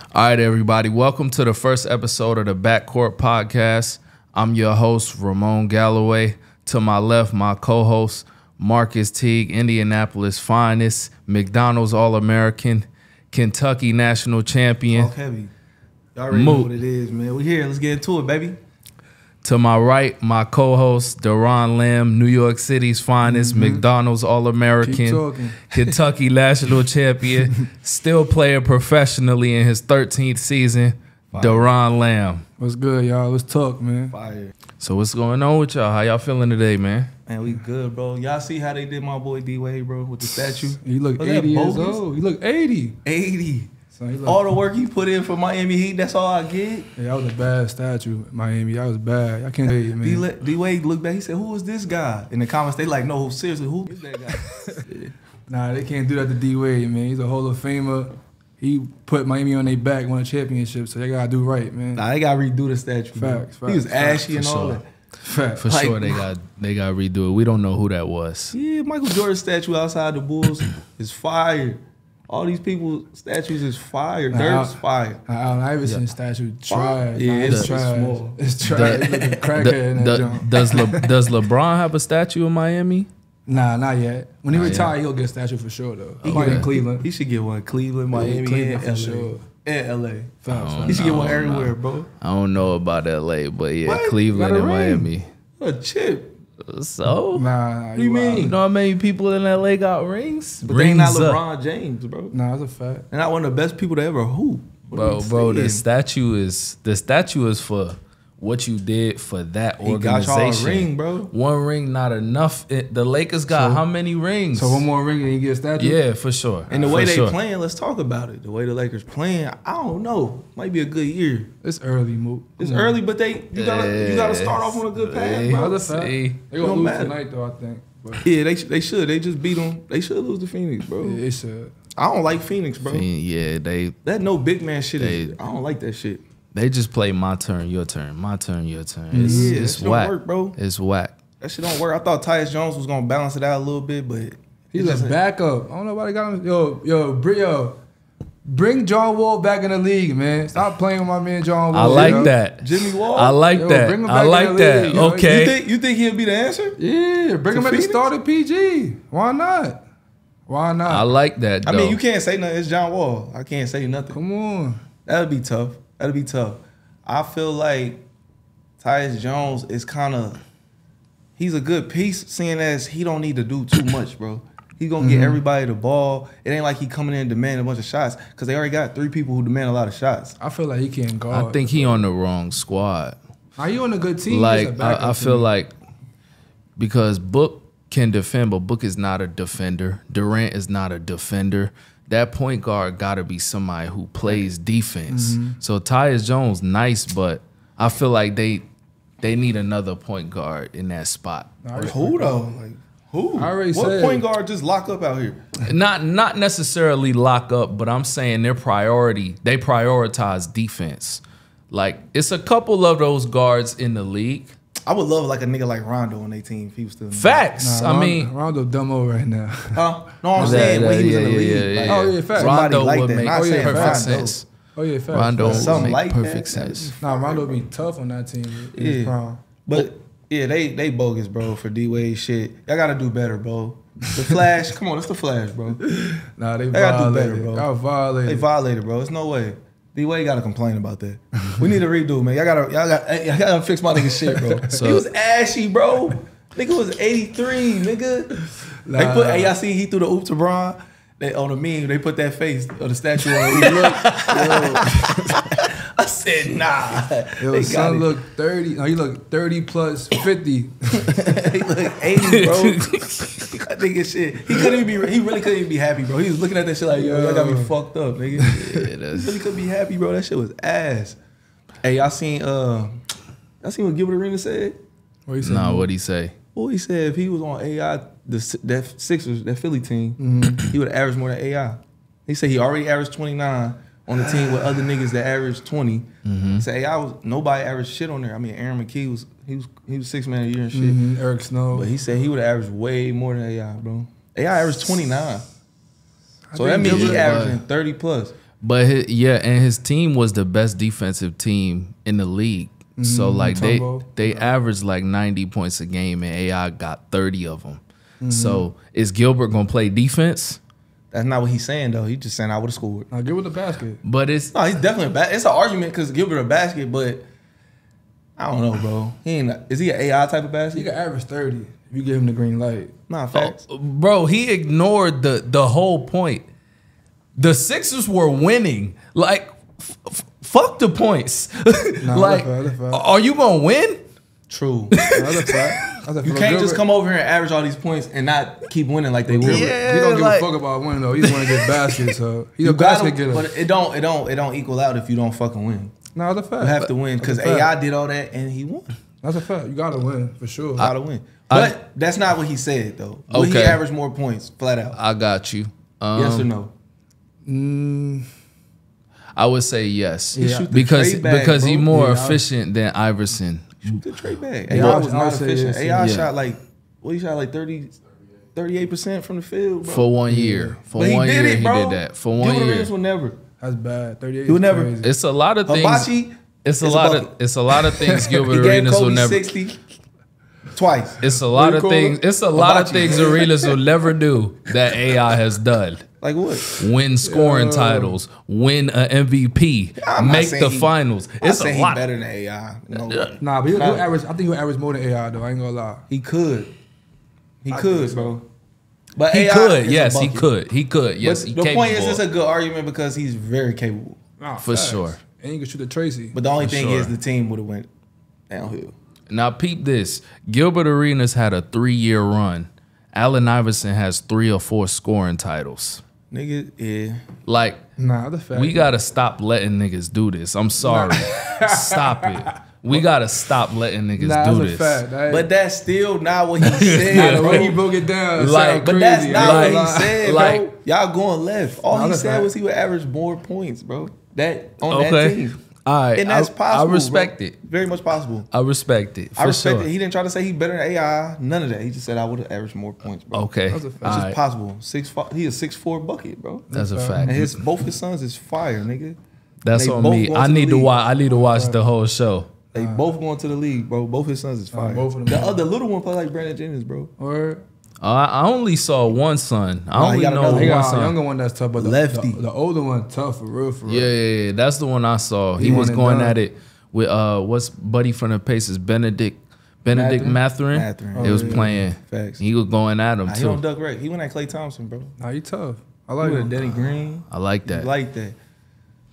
All right, everybody. Welcome to the first episode of the Backcourt Podcast. I'm your host, Ramon Galloway. To my left, my co-host, Marquis Teague, Indianapolis finest, McDonald's All-American, Kentucky national champion. Heavy. Y'all already Moot. know what it is, man. We here. Let's get into it, baby. To my right, my co-host, Doron Lamb, New York City's finest, mm-hmm. McDonald's All-American. Kentucky national champion, still playing professionally in his 13th season, Doron Lamb. What's good, y'all? Let's talk, man. Fire. So what's going on with y'all? How y'all feeling today, man? Man, we good, bro. Y'all see how they did my boy D Wade, bro, with the statue? You look Was 80 years old. You look 80. 80. So you All the work he put in for Miami Heat, that's all I get. yeah, that was a bad statue, Miami. I was bad. I can't tell you, D, man. Le- D Wade looked back. He said, "Who is this guy?" In the comments, they like, "No, seriously, who is that guy?" Nah, they can't do that to D Wade, man. He's a Hall of Famer. He put Miami on their back, won a championship, so they gotta do right, man. nah, they gotta redo the statue. bro. Facts, He was facts, ashy and for all sure. that. Fact. For Like- sure, they got they got to redo it. We don't know who that was. Yeah, Michael Jordan's statue outside the Bulls is fire. All these people's statues is fire. Nah, Dirt's I- fire. Allen Iverson statue trash. Yeah, Nah, it's it's too trash. small. It's trash. It's crackhead The- does Le, does LeBron have a statue in Miami? Nah, not yet. When he Not retire, he'll get a statue for sure, though. He Okay. in Cleveland. He should get one. Cleveland, Miami, Cleveland and for LA. sure. And LA. Facts, I facts. don't He should get one everywhere, bro. I don't know about LA, but yeah, What? Cleveland and ring. Miami. A chip. So, Nah, nah, What do you wild. mean? you know how many people in LA got rings? But they ain't not Rings up. LeBron James, bro. Nah, that's a fact. They're not one of the best people to ever hoop. What Bro, bro, the statue is the statue is for what you did for that He got y'all a organization. ring, bro. One ring, not enough. It, the Lakers got So- how many rings? So one more ring and he gets that. statue? Yeah, for sure. And the For way they sure. playing, let's talk about it. The way the Lakers playing, I don't know. Might be a good year. It's early, Moot. It's Come on. early, but they you gotta you gotta start off on a good path, Yeah. bro. Other fact. See. They It gonna lose matter. tonight, though, I think. But Yeah, they they should. They just beat them. They should lose to Phoenix, bro. yeah, it should. I don't like Phoenix, bro. Yeah, they That no big man shit. Is, I don't like that shit. They just play my turn, your turn, my turn, your turn. It's, Yeah, that it's don't whack, work, bro. It's whack. That shit don't work. I thought Tyus Jones was gonna balance it out a little bit, but He's a backup. I don't know why they got him. Yo, yo, bring, yo, bring John Wall back in the league, man. Stop playing with my man John Wall. I Wall. like yo. that. Jimmy Wall. I like Yo, that. bring him back I in like the that. league, yo. Okay. You think you think he'll be the answer? Yeah, bring To him at the Phoenix? start of PG. Why not? Why not? I like that. I mean, you can't say nothing. It's John Wall. I can't say nothing. Come on. That'd be tough. That'd be tough. I feel like Tyus Jones is kind of he's a good piece, seeing as he don't need to do too much, bro. He's gonna Mm-hmm. get everybody the ball. It ain't like he coming in and demanding a bunch of shots because they already got three people who demand a lot of shots. I feel like he can't guard. I think he on the wrong squad. Are you on a good team? like Just I, I feel me. like because Book can defend, but Book is not a defender. Durant is not a defender. That point guard got to be somebody who plays defense. Mm-hmm. So Tyus Jones, nice, but I feel like they they need another point guard in that spot. I respect Who though? Like who? I already what said- point guard just lock up out here? Not not necessarily lock up, but I'm saying their priority they prioritize defense. Like it's a couple of those guards in the league. I would love like a nigga like Rondo on their team if he was still. Facts. Nah, I mean, Rondo dumbo right now. Huh? No, I'm Yeah, saying when he was yeah, in the yeah, league. yeah, like. Oh, yeah, facts. Rondo like would that. make Not Oh, yeah, perfect. Rondo. sense. Oh yeah, facts. Rondo would make like perfect that. sense. Nah, Rondo would be tough on that team in his Yeah. But yeah, they they bogus, bro, for D Wade shit. Y'all gotta do better, bro. The Flash, come on, it's the Flash, bro. Nah, they, They gotta do better, bro. Y'all violated. They violated, bro. It's no way. D Wade gotta complain about that. We need to redo, man. Y'all gotta y'all got y'all gotta fix my nigga shit, bro. So- he was ashy, bro. Nigga was 83, nigga. They Nah. put hey, y'all see he threw the oop to Bron. They on the meme, they put that face of the statue on the look. I said, nah. Yo, they got son it. look 30. No, he look 30 plus 50. he look 80, bro. I think it's shit. He couldn't even be. He really couldn't even be happy, bro. He was looking at that shit like, yo, y'all got me fucked up, nigga. Yeah, he that's- really couldn't be happy, bro. That shit was ass. Hey, y'all seen? Uh, y'all seen what Gilbert Arenas said? What he said? Nah, what'd he say? Well, he said if he was on AI, the that Sixers, that Philly team, Mm-hmm. he would have averaged more than AI. He said he already averaged 29 on the team with other niggas that averaged 20. He said AI was nobody averaged shit on there. I mean, Aaron McKie was he was he was six man a year and shit. Mhm, Eric Snow. But he said he would have averaged way more than AI, bro. AI averaged 29. So that means he Gilbert- averaging 30 plus. But hi yeah, and his team was the best defensive team in the league. So mm-hmm. like they Mutombo. they averaged like 90 points a game and AI got 30 of them. Mm-hmm. So is Gilbert going to play defense? That's not what he's saying though. He's just saying I would have scored. Now get with the basket. But it's No, he's definitely a ba- It's an argument because Gilbert a basket, but I don't know, bro. He ain't. Is he an AI type of basket? He basket? can average thirty if you give him the green light. Nah, facts. Oh, bro, he ignored the the whole point. The Sixers were winning. Like f- f- fuck the points. Nah, like that's fair, that's are you going to win? True. That's. That's You can't just come over here and average all these points and not keep winning like they will. Yeah. He don't give like- a fuck about winning though. He just want to get baskets. So he's a gotta, basket getter. but it don't, it don't, it don't equal out if you don't fucking win. nah, that's a fact. You have to win because That's a fact. AI did all that and he won. That's a fact. You gotta win for sure. I, Gotta win. I- But that's not what he said though. Will he Okay. average more points flat out? I got you. Um, yes or no? Mm, I would say yes. He shoot the because bag, because he's more Yeah, I- efficient than Iverson. Shoot the trade bag. AI I was not efficient. yes, AI yeah. shot like what he shot like 30, 38 percent from the field, bro. For one year. For but one he did year it, bro. he did that. For one Gilbert year. Arenas will never. that's bad. Thirty-eight. He would is never- crazy. It's a lot of things. Hibachi. It's a lot bucket. of it's a lot of things Gilbert he gave Arenas will never sixty twice. It's a lot of things. it? It's a lot of things Arenas will never do that AI has done. Like what? Win scoring titles, win an MVP, I'm make the he- finals. I It's say a he lot. better than AI. No way. Nah, but he'll, he'll Nah. average. I think he'll average more than AI though. I ain't gonna lie. He could. He I could, think bro. But He AI could, yes, he could, he could, yes, he the capable. point is, it's a good argument because he's very capable. Nah, For facts. sure. And you can shoot the Tracy. But the only For thing sure. is, the team would have went downhill. now peep this: Gilbert Arenas had a three-year run. Allen Iverson has three or four scoring titles. Nigga, yeah. Like nah, the fact. we gotta stop letting niggas do this. I'm sorry, stop it. We gotta stop letting niggas nah, do that's a this. fact. That, But that's still not what he nah, said, the way he broke it down, it Like, But crazy. that's not ain't what he said, Like- bro. Y'all going left. All Nah, he said fact. was he would average more points, bro. That on that team. All right, And that's I, possible. I respect bro. it. Very much possible. I respect it. For I respect sure. it. He didn't try to say he better than AI. None of that. He just said I would have averaged more points, bro. Okay, That's a fact. That's all just right. possible. Six. Five, he a six four bucket, bro. That's a That's fact. And his both his sons is fire, nigga. That's they on me. I to need to league. watch. I need to watch the whole show. They both going to the league, bro. Both his sons is fire. both of them the are. other little one play like Brandon Jennings, bro. Or Uh, I I only saw one son. I Nah, he only know another he one got a son. younger one that's tough, but the, Lefty. the, the older one tough for real, for real. Yeah, yeah, yeah. That's the one I saw. He, He was going done. at it with uh, what's buddy from the Pacers, Bennedict, Benedict Matherin. Mathurin. It was Oh, yeah. playing. Facts. He was going at him Nah, he don't too. duck right. He went at Klay Thompson, bro. Nah, he tough. I like that. him. Denny Green. I like that. Like that.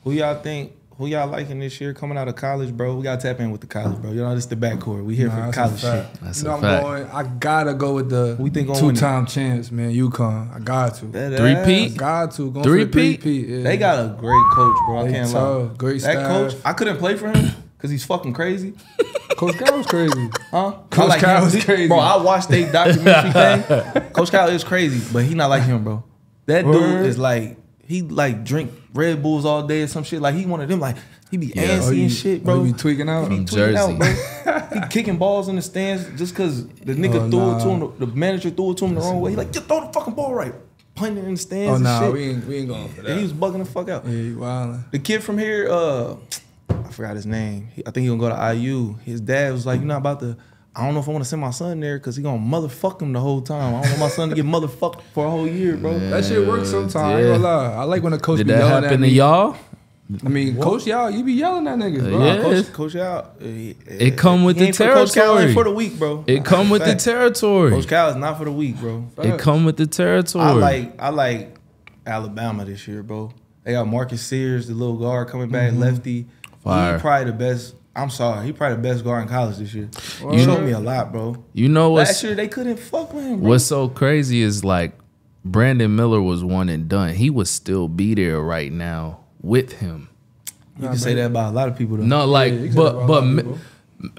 Who y'all think? Who y'all liking this year coming out of college, bro? We gotta tap in with the college, bro. You know, this the backcourt. We here Nah, for that's a college shit. fact. That's you a know, I'm fact. going. I gotta go with the Who you think gonna it? two-time champs, man. UConn. I got to. That Three-peat? ass. Got to. Going Three-peat? For the three-peat, yeah. They got a great coach, bro. I They can't tough. lie. Great that staff. coach, I couldn't play for him because he's fucking crazy. Coach Cal was crazy. Huh? Coach I like Kyle him. is crazy. Bro, I watched they documentary thing. Coach Kyle is crazy, but he not like him, bro. That dude is like he like drink Red Bulls all day or some shit. Like he one of them. Like he be Yeah. antsy Oh, he- and shit, bro. he be tweaking out? He be From tweaking out, bro. he kicking balls in the stands just cause the nigga Oh, threw nah. it to him. The, the manager threw it to him the wrong way. He like, you throw the fucking ball right. Punting in the stands Oh and nah, shit. we ain't we ain't going for that. and he was bugging the fuck out. Yeah, he wildin'. The kid from here, uh, I forgot his name. He, I think he gonna go to IU. His dad was like, "You're not about to." I don't know if I want to send my son there because he gonna motherfuck him the whole time. I don't want my son to get motherfucked for a whole year, bro. That shit works sometimes. I ain't Yeah. gonna lie. I like when the coach Did be that yelling happen at to y'all? I mean, coach y'all, you be yelling at niggas, bro. Yeah. Coach, coach out. It, eh, eh, It come with the Coach Cal ain't territory. for the week, bro. It come with the territory. Coach Cal is not for the week, bro. It come with the territory. I like I like Alabama this year, bro. They got Marcus Sears, the little guard coming back, mm-hmm. lefty. Fire. He probably the best. I'm sorry, he probably the best guard in college this year. Word. You showed me a lot, bro. you know what? Last what's year they couldn't fuck with him. Bro. what's so crazy is like Brandon Miller was one and done. He would still be there right now with him. You can say that about a lot of people though. No, like, you can say that about but but of Mi- people.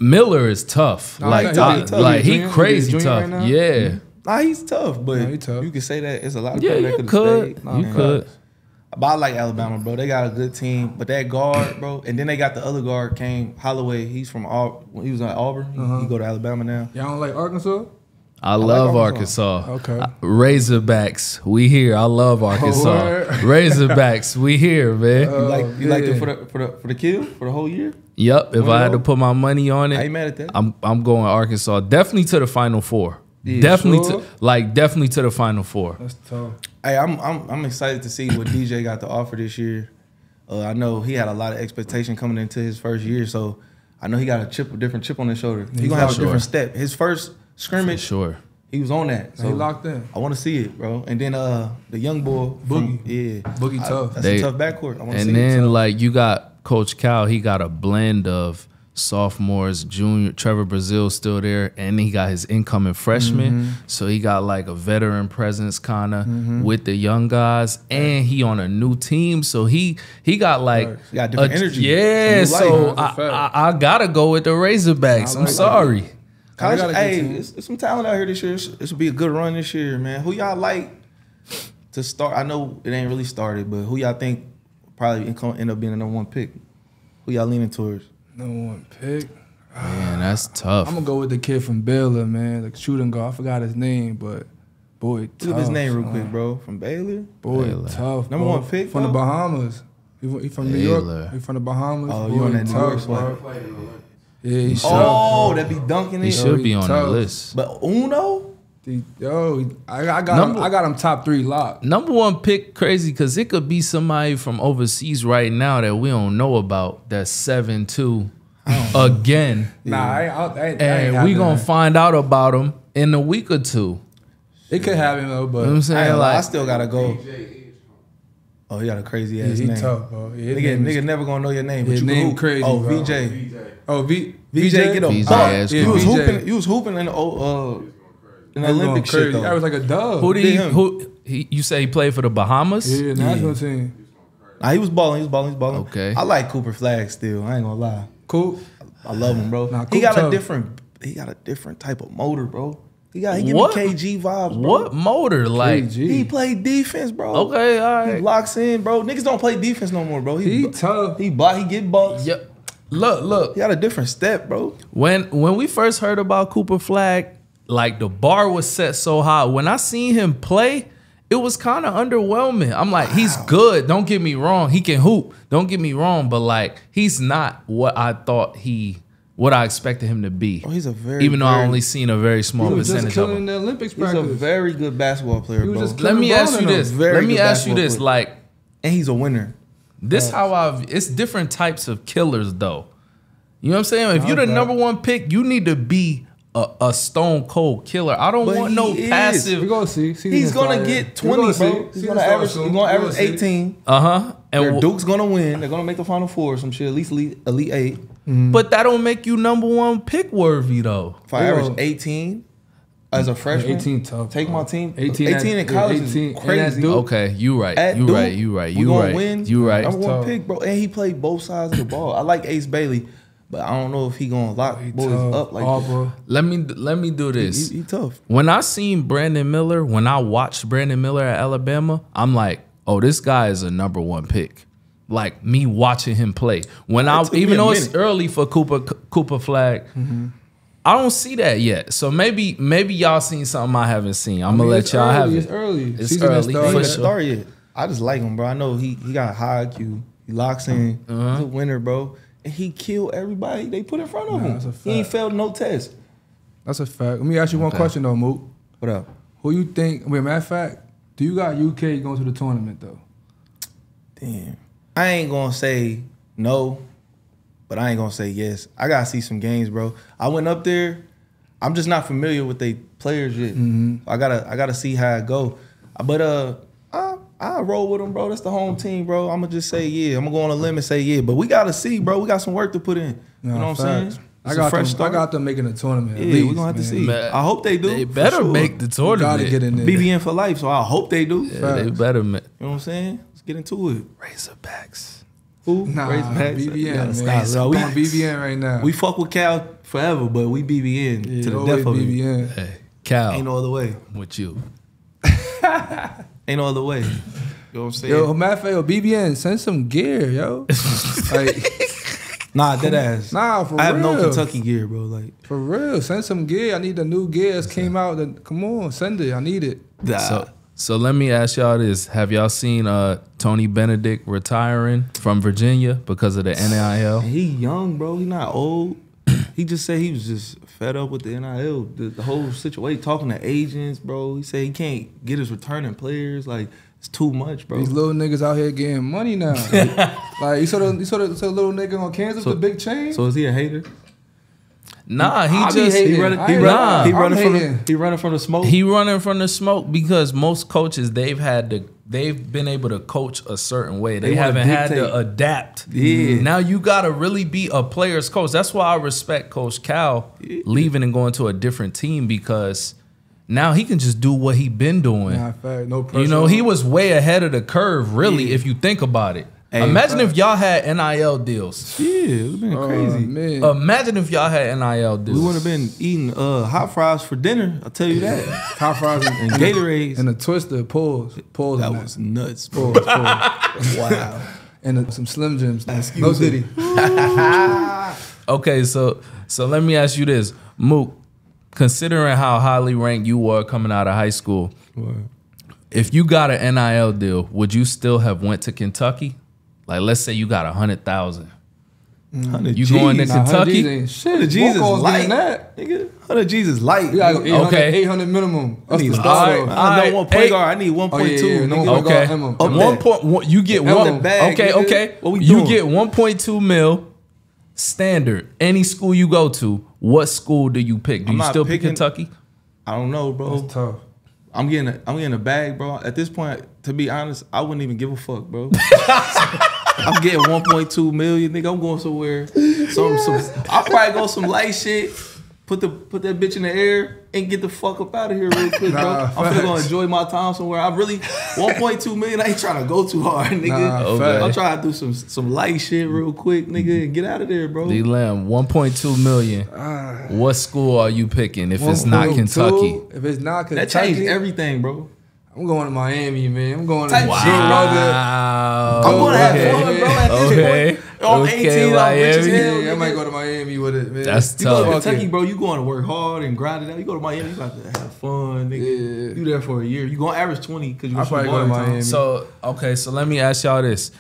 Miller is tough. Nah, like, he tough. like He he crazy He tough. right yeah, Nah, he's tough, but Nah, he tough. you can say that it's a lot of yeah, people that you could could, have stayed. you Nah, could. But I like Alabama, bro. They got a good team, but that guard, bro, and then they got the other guard came Holloway. He's from Aub- He was at Auburn. He, Uh-huh. he go to Alabama now. Y'all don't like Arkansas? I, like love Arkansas. Arkansas. Okay. Razorbacks, we here. I love Arkansas. word. Razorbacks, we here, man. You like you like yeah. it for the for the for the kill for the whole year? yep. If I had to put my money on it, I ain't it, mad at that. I'm I'm going Arkansas. Definitely to the Final Four. Yeah, definitely sure. to like definitely to the Final Four. That's tough. Hey, I'm I'm I'm excited to see what DJ got to offer this year. Uh, I know he had a lot of expectation coming into his first year, so I know he got a chip, a different chip on his shoulder. He He's gonna have a different step. His first For scrimmage, sure. he was on that. So So he locked in. I want to see it, bro. And then uh, the young boy, from- yeah, Boogie I- tough. That's They- a tough backcourt. I want to see it. And it. then So- like you got Coach Cal, he got a blend of sophomores, junior. Trevon Brazile still there, and he got his incoming freshman. Mm-hmm. So he got like a veteran presence kind of with the young guys, and he on a new team. So he he got like Right. He got different a- energy, Yeah, some new so. I, That's a fact. I, I gotta go with the Razorbacks. I I'm like sorry. College, They got a good hey, it's, it's some talent out here this year. It's- This will be a good run this year, man. Who y'all like to start? I know it ain't really started, but who y'all think probably end up being the number one pick? Who y'all leaning towards? Number one pick. Man, that's tough. I'm gonna go with the kid from Baylor, man, Like shooting guard. I forgot his name, but boy, tough. Look up his name real quick, bro. From Baylor. Boy, Baylor. tough. Number bro. one pick, from the? Bahamas. He, from- he from New Baylor. York. He from the Bahamas. Oh, boy, you on that New York tough, bro. Yeah, he should. Oh, that be dunking he it. should be he on the tough. list. But Uno, He- Yo, I, I got Number- him. I got him top three locked. Number one pick crazy because it could be somebody from overseas right now that we don't know about. That's seven two again, Nah, I, I, I, ain't- I ain't and we happening. gonna find out about him in a week or two. It could happen though, but You know but what I'm saying? gonna lie, I still gotta go. Oh, he got a crazy yeah, ass he name. tough, bro. His Nigga, name is- nigga never gonna know your name. But His you name hoop. crazy, Oh, bro. VJ. Oh, v, VJ get a VJ? buck. Yeah, you was VJ. hooping. You was hooping in the oh, uh, in the He was Olympic going shit crazy. though. That was like a dub. who did he? him. Who he? You say he played for the Bahamas? Yeah, national team. Nah, he was balling. He was balling. He was balling. Okay. I like Cooper Flagg still. I ain't gonna lie. Cool. I love him, bro. Nah, he Coop got a different. He got a different type of motor, bro. He got. He give What? me KG vibes, bro. What motor? Like, KG. He played defense, bro. okay, all He right. locks in, bro. Niggas don't play defense no more, bro. He, He tough. He block. He get bucks. Yep. Look, look. He got a different step, bro. When when we first heard about Cooper Flagg, like the bar was set so high. When I seen him play, it was kind of underwhelming. I'm like, he's good. Don't get me wrong. He can hoop. Don't get me wrong, but like he's not what I thought he what I expected him to be. Oh, he's a very, Even though I only seen a very small He was just percentage of killing him. in the Olympics He's a very good basketball player, He was bro. just Let me ask you this. Let me ask you this. player. Like and he's a winner. this how I've it's different types of killers though. You know what I'm saying? If you're the number one pick, you need to be a, a stone cold killer. I don't But want he no is. passive. We're gonna see. Season He's is gonna fire. get We 20, gonna see. bro. He's Season gonna starts average. He's We gonna gonna average see. 18. Uh huh. And Their w- Duke's gonna win. They're gonna make the final four or some shit. At least elite, elite eight. but that don't make you number one pick worthy though. If I They average gonna- 18 as a freshman, 18 tough. Take bro. my team. 18, 18 at- in college yeah, is 18 and at crazy. Duke. Okay, you right. At You Duke, right. You right. we You gonna right. Win. You right. Number one tough. pick, bro. And he played both sides of the ball. I like Ace Bailey, but I don't know if he gonna lock He boys tough. up like Auburn. Let me let me do this. He, he tough. When I seen Brandon Miller, when I watched Brandon Miller at Alabama, I'm like, oh, this guy is a number one pick. Like me watching him play. When I It took even a though it's early for Cooper Cooper Flagg, Mm-hmm. I don't see that yet. So maybe maybe y'all seen something I haven't seen. I'm I mean, gonna let y'all early, have it. It's early. It's Season early, has He started. for ain't sure. yet. I just like him, bro. I know he he got high IQ. He locks in. Uh-huh. He's a winner, bro. And he killed everybody they put in front of Nah, him. that's a He ain't failed no test. That's a fact. Let me ask you one Okay. question though, Moot. What up? Who you think? Wait, matter of fact, do you got UK going to the tournament though? Damn. I ain't gonna say no, but I ain't gonna say yes. I gotta see some games, bro. I went up there. I'm just not familiar with they players yet. I gotta I gotta see how it go. But uh, I I roll with them, bro. That's the home team, bro. I'm gonna just say yeah. I'm gonna go on a limb and say yeah. But we gotta see, bro. We got some work to put in. you know what I'm saying? I got fresh them. start. I got them making a tournament. at Yeah, least, we're gonna have to see. Man, I hope they do. They better sure. make the You tournament. gotta get in there. BBN for life. So I hope they do. Yeah, they better ma- You know what I'm saying? Let's get into it. Razorbacks. Who? Nah, Razorbacks? You BBN, gotta man. stop, bro. We- on BBN right now. We fuck with Cal forever, but we BBN yeah, to the always death of it. BBN. Hey, Cal, Ain't no other way. with you. Ain't no other way. You know what I'm saying? Yo, matter of yo, BBN, send some gear, yo. like, Nah, dead ass. Nah, for real. I have real. no Kentucky gear, bro. Like, For real, send some gear. I need the new gear that's came out. That, come on, send it. I need it. nah. So so let me ask y'all this: Have y'all seen uh Tony Bennett retiring from Virginia because of the NIL? he young, bro. He not old. he just said he was just fed up with the NIL, the, the whole situation. Talking to agents, bro. He said he can't get his returning players. Like it's too much, bro. These little niggas out here getting money now. like you saw the you saw the, saw the little nigga on Kansas So- with the big chain. So is he a hater? Nah, he I just hating. He running. He, ain't run, lying. he running from the, he running from the smoke. he running from the smoke because most coaches they've had to they've been able to coach a certain way. They, They haven't had to adapt. Yeah. Now you gotta really be a player's coach. That's why I respect Coach Cal leaving and going to a different team because now he can just do what he been doing. Nah, fact, no pressure. You know, he was way ahead of the curve, really, if you think about it. Hey, Imagine if y'all had NIL deals. yeah, it would have been Oh, crazy. man. Imagine if y'all had NIL deals. we would have been eating uh, hot fries for dinner. I'll tell you that. Hot fries and, And Gatorades. and the twister pulls pulls that on was nuts, bro. pulls pulls. wow. and the, some Slim Jims. No Excuse me. Diddy. Okay, so so let me ask you this, Mook. Considering how highly ranked you were coming out of high school, if you got an NIL deal, would you still have went to Kentucky? Like, let's say you got a hundred thousand. You going to G's. Nah, Kentucky? 100 G's shit. Hundred G's is light. that. Nigga, hundred G's is light. You gotta 800, Okay. 800 minimum. That's need the some- start. Alright, off. I Alright, know one point guard. I need one Oh, point yeah, two. yeah, no nigga. one Okay, Up there. one point. One, you get Up one. bag, okay, nigga. okay. What we you doing? get one point two mil standard. Any school you go to, what school do you pick? Do I'm you not still pick Kentucky? I don't know, bro. That's tough. I'm getting a, I'm getting a bag, bro. At this point, to be honest, I wouldn't even give a fuck, bro. I'm getting 1.2 million, nigga. I'm going somewhere. Some, some. I'll probably go some light shit. Put the put that bitch in the air and get the fuck up out of here real quick, bro. I'm gonna enjoy my time somewhere. I really 1.2 million. I ain't trying to go too hard, nigga. Nah, Okay. I'm trying to do some some light shit real quick, nigga, and get out of there, bro. D Lamb, one point two million. Ah. What school are you picking if it's not 1.2, Kentucky? If it's not Kentucky, That Kentucky, changed everything, bro. I'm going to Miami, man. I'm going to Type Big shit, Brother. Wow. I'm gonna have Okay. fun, bro. At this Okay. point, I'm Okay, 18, I'm rich as hell. Yeah, I might go to Miami with it, man. That's You go to tough. Kentucky, bro. You going to work hard and grind it out. You go to Miami, you got to have fun, nigga. Yeah. You there for a year. You gonna average twenty because you I'll gonna shoot go to time. Miami. So okay, so let me ask y'all this.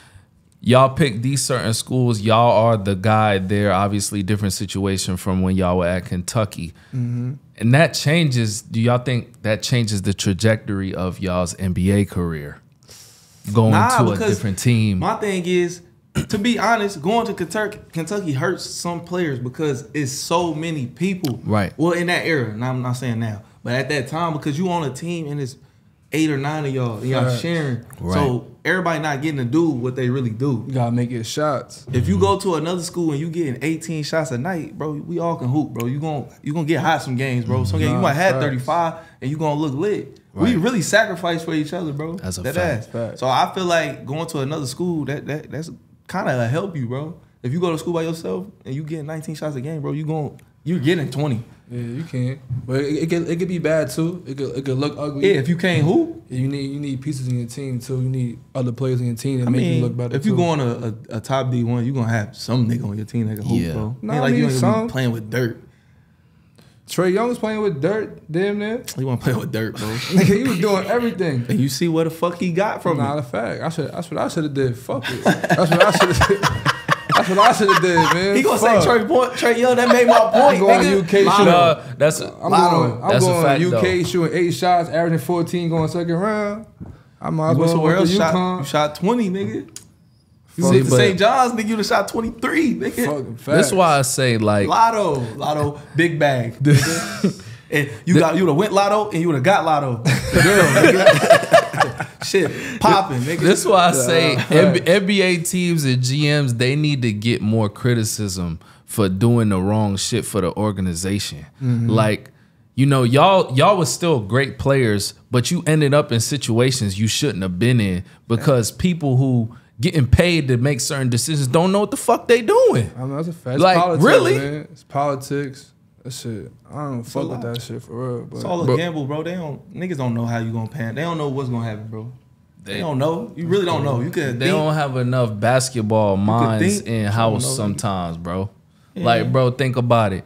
Y'all pick these certain schools. Y'all are the guy there. Obviously, different situation from when y'all were at Kentucky, Mm-hmm. And that changes. Do y'all think that changes the trajectory of y'all's NBA career? Going Nah, to a different team. My thing is, to be honest, going to Kentucky, Kentucky hurts some players because it's so many people. Right. Well, in that era, and I'm not saying now, but at that time, because you on a team and it's eight or nine of y'all, and y'all Right. sharing, Right. so everybody not getting to do what they really do. you gotta make your shots. If you go to another school and you getting 18 shots a night, bro, we all can hoop, bro. You gon' you gonna get hot some games, bro. Some games you might have 35 and you gonna look lit. We really sacrifice for each other, bro. That's a That fact. ass. Fact. So I feel like going to another school that that that's kind of help you, bro. If you go to school by yourself and you getting 19 shots a game, bro, you gon' you're getting 20. Yeah, you can. But it, it could it could be bad too. It could it could look ugly. Yeah, if you can't hoop, You need you need pieces in your team too. You need other players in your team that I make mean, you look better. if you too. go on a, a, a top D one, you are gonna have some nigga on your team that can hoop, Yeah. bro. Nah, Ain't I like you mean, ain't gonna be some. playing with dirt. Trae Young's playing with dirt, damn near. You want to play with dirt, bro. Nigga, he was doing everything. and you see what the fuck he got from Nah, it. the fact. I should. That's what I should have did. Fuck it. That's what I should have did. That's what I should have did, man. He gonna Fuck. say Trey point, Trae Young. That made my point. I'm going nigga. UK Lotto. shooter. No, that's I'm Lotto. going. I'm That's a going fact, UK though. shooting eight shots, averaging 14, going second round. I might as well somewhere go else. to Shot, you shot twenty, nigga. You See, went to St. John's, nigga. You done shot twenty three, nigga. Fucking that's why I say like Lotto, Lotto, big bag. and you got you would have went Lotto and you would have got Lotto. Girl, nigga. Shit, popping, nigga. This is why I say Uh, NBA teams and GMs they need to get more criticism for doing the wrong shit for the organization. Mm-hmm. Like, you know, y'all y'all was still great players, but you ended up in situations you shouldn't have been in because people who getting paid to make certain decisions don't know what the fuck they doing. I mean, that's a fact. It's Like, politics, really? Man. It's politics. That shit. I don't fuck with that shit for real. But It's all a Bro. gamble, bro. They don't niggas don't know how you gonna pan. They don't know what's gonna happen, bro. They don't know. You really don't know. You can. They think. don't have enough basketball minds in house sometimes, bro. Like, bro, think about it.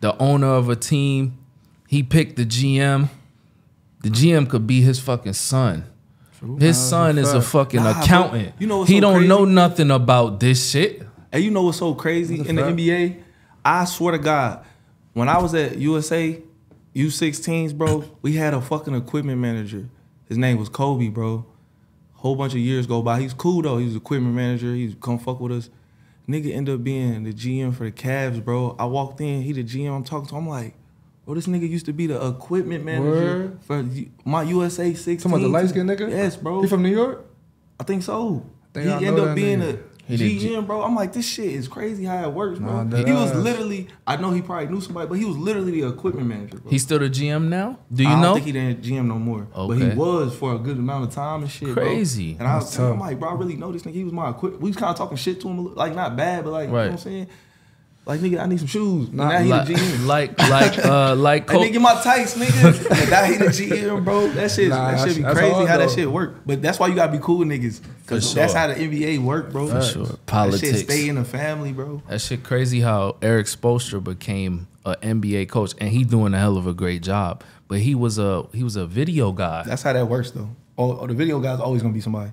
The owner of a team, he picked the GM. The GM could be his fucking son. His son is a fucking Nah, accountant. You know what's he so don't crazy? know nothing about this shit. And you know what's so crazy What's in the? NBA? I swear to God, when I was at USA U16s, bro, we had a fucking equipment manager. His name was Koby, bro. Whole bunch of years go by. He's cool though. He was equipment manager. He's come fuck with us. Nigga ended up being the GM for the Cavs, bro. I walked in, he the GM. I'm talking to him. I'm like, bro, this nigga used to be the equipment manager Word. for my USA 16. Talking about the light skinned nigga? Yes, bro. He from New York? I think so. think he ended up being nigga. A He did GM, bro. I'm like, this shit is crazy how it works, bro. Nah, he was literally, I know he probably knew somebody, but he was literally the equipment manager, bro. He's still the GM now. Do you I don't think he didn't GM no more, okay. but he was for a good amount of time and shit. bro. Crazy. And I was That's I'm like, bro, I really know this nigga. He was my equipment. We was kind of talking shit to him, like not bad, but like, you know what I'm saying? Like, nigga, I need some shoes. And Nah, now he like, the GM. like, like, uh, like, Hey, Co- nigga, my tights, nigga. and now he the GM, bro. That shit, Nah, that shit be crazy hard, how that shit work. But that's why you gotta be cool with niggas, cause For that's how the NBA work, bro. For sure. politics. That shit Politics. stay in the family, bro. That shit crazy how Erik Spoelstra became an NBA coach and he doing a hell of a great job. But he was a he was a video guy. That's how that works, though. Oh, oh, the video guy's always gonna be somebody.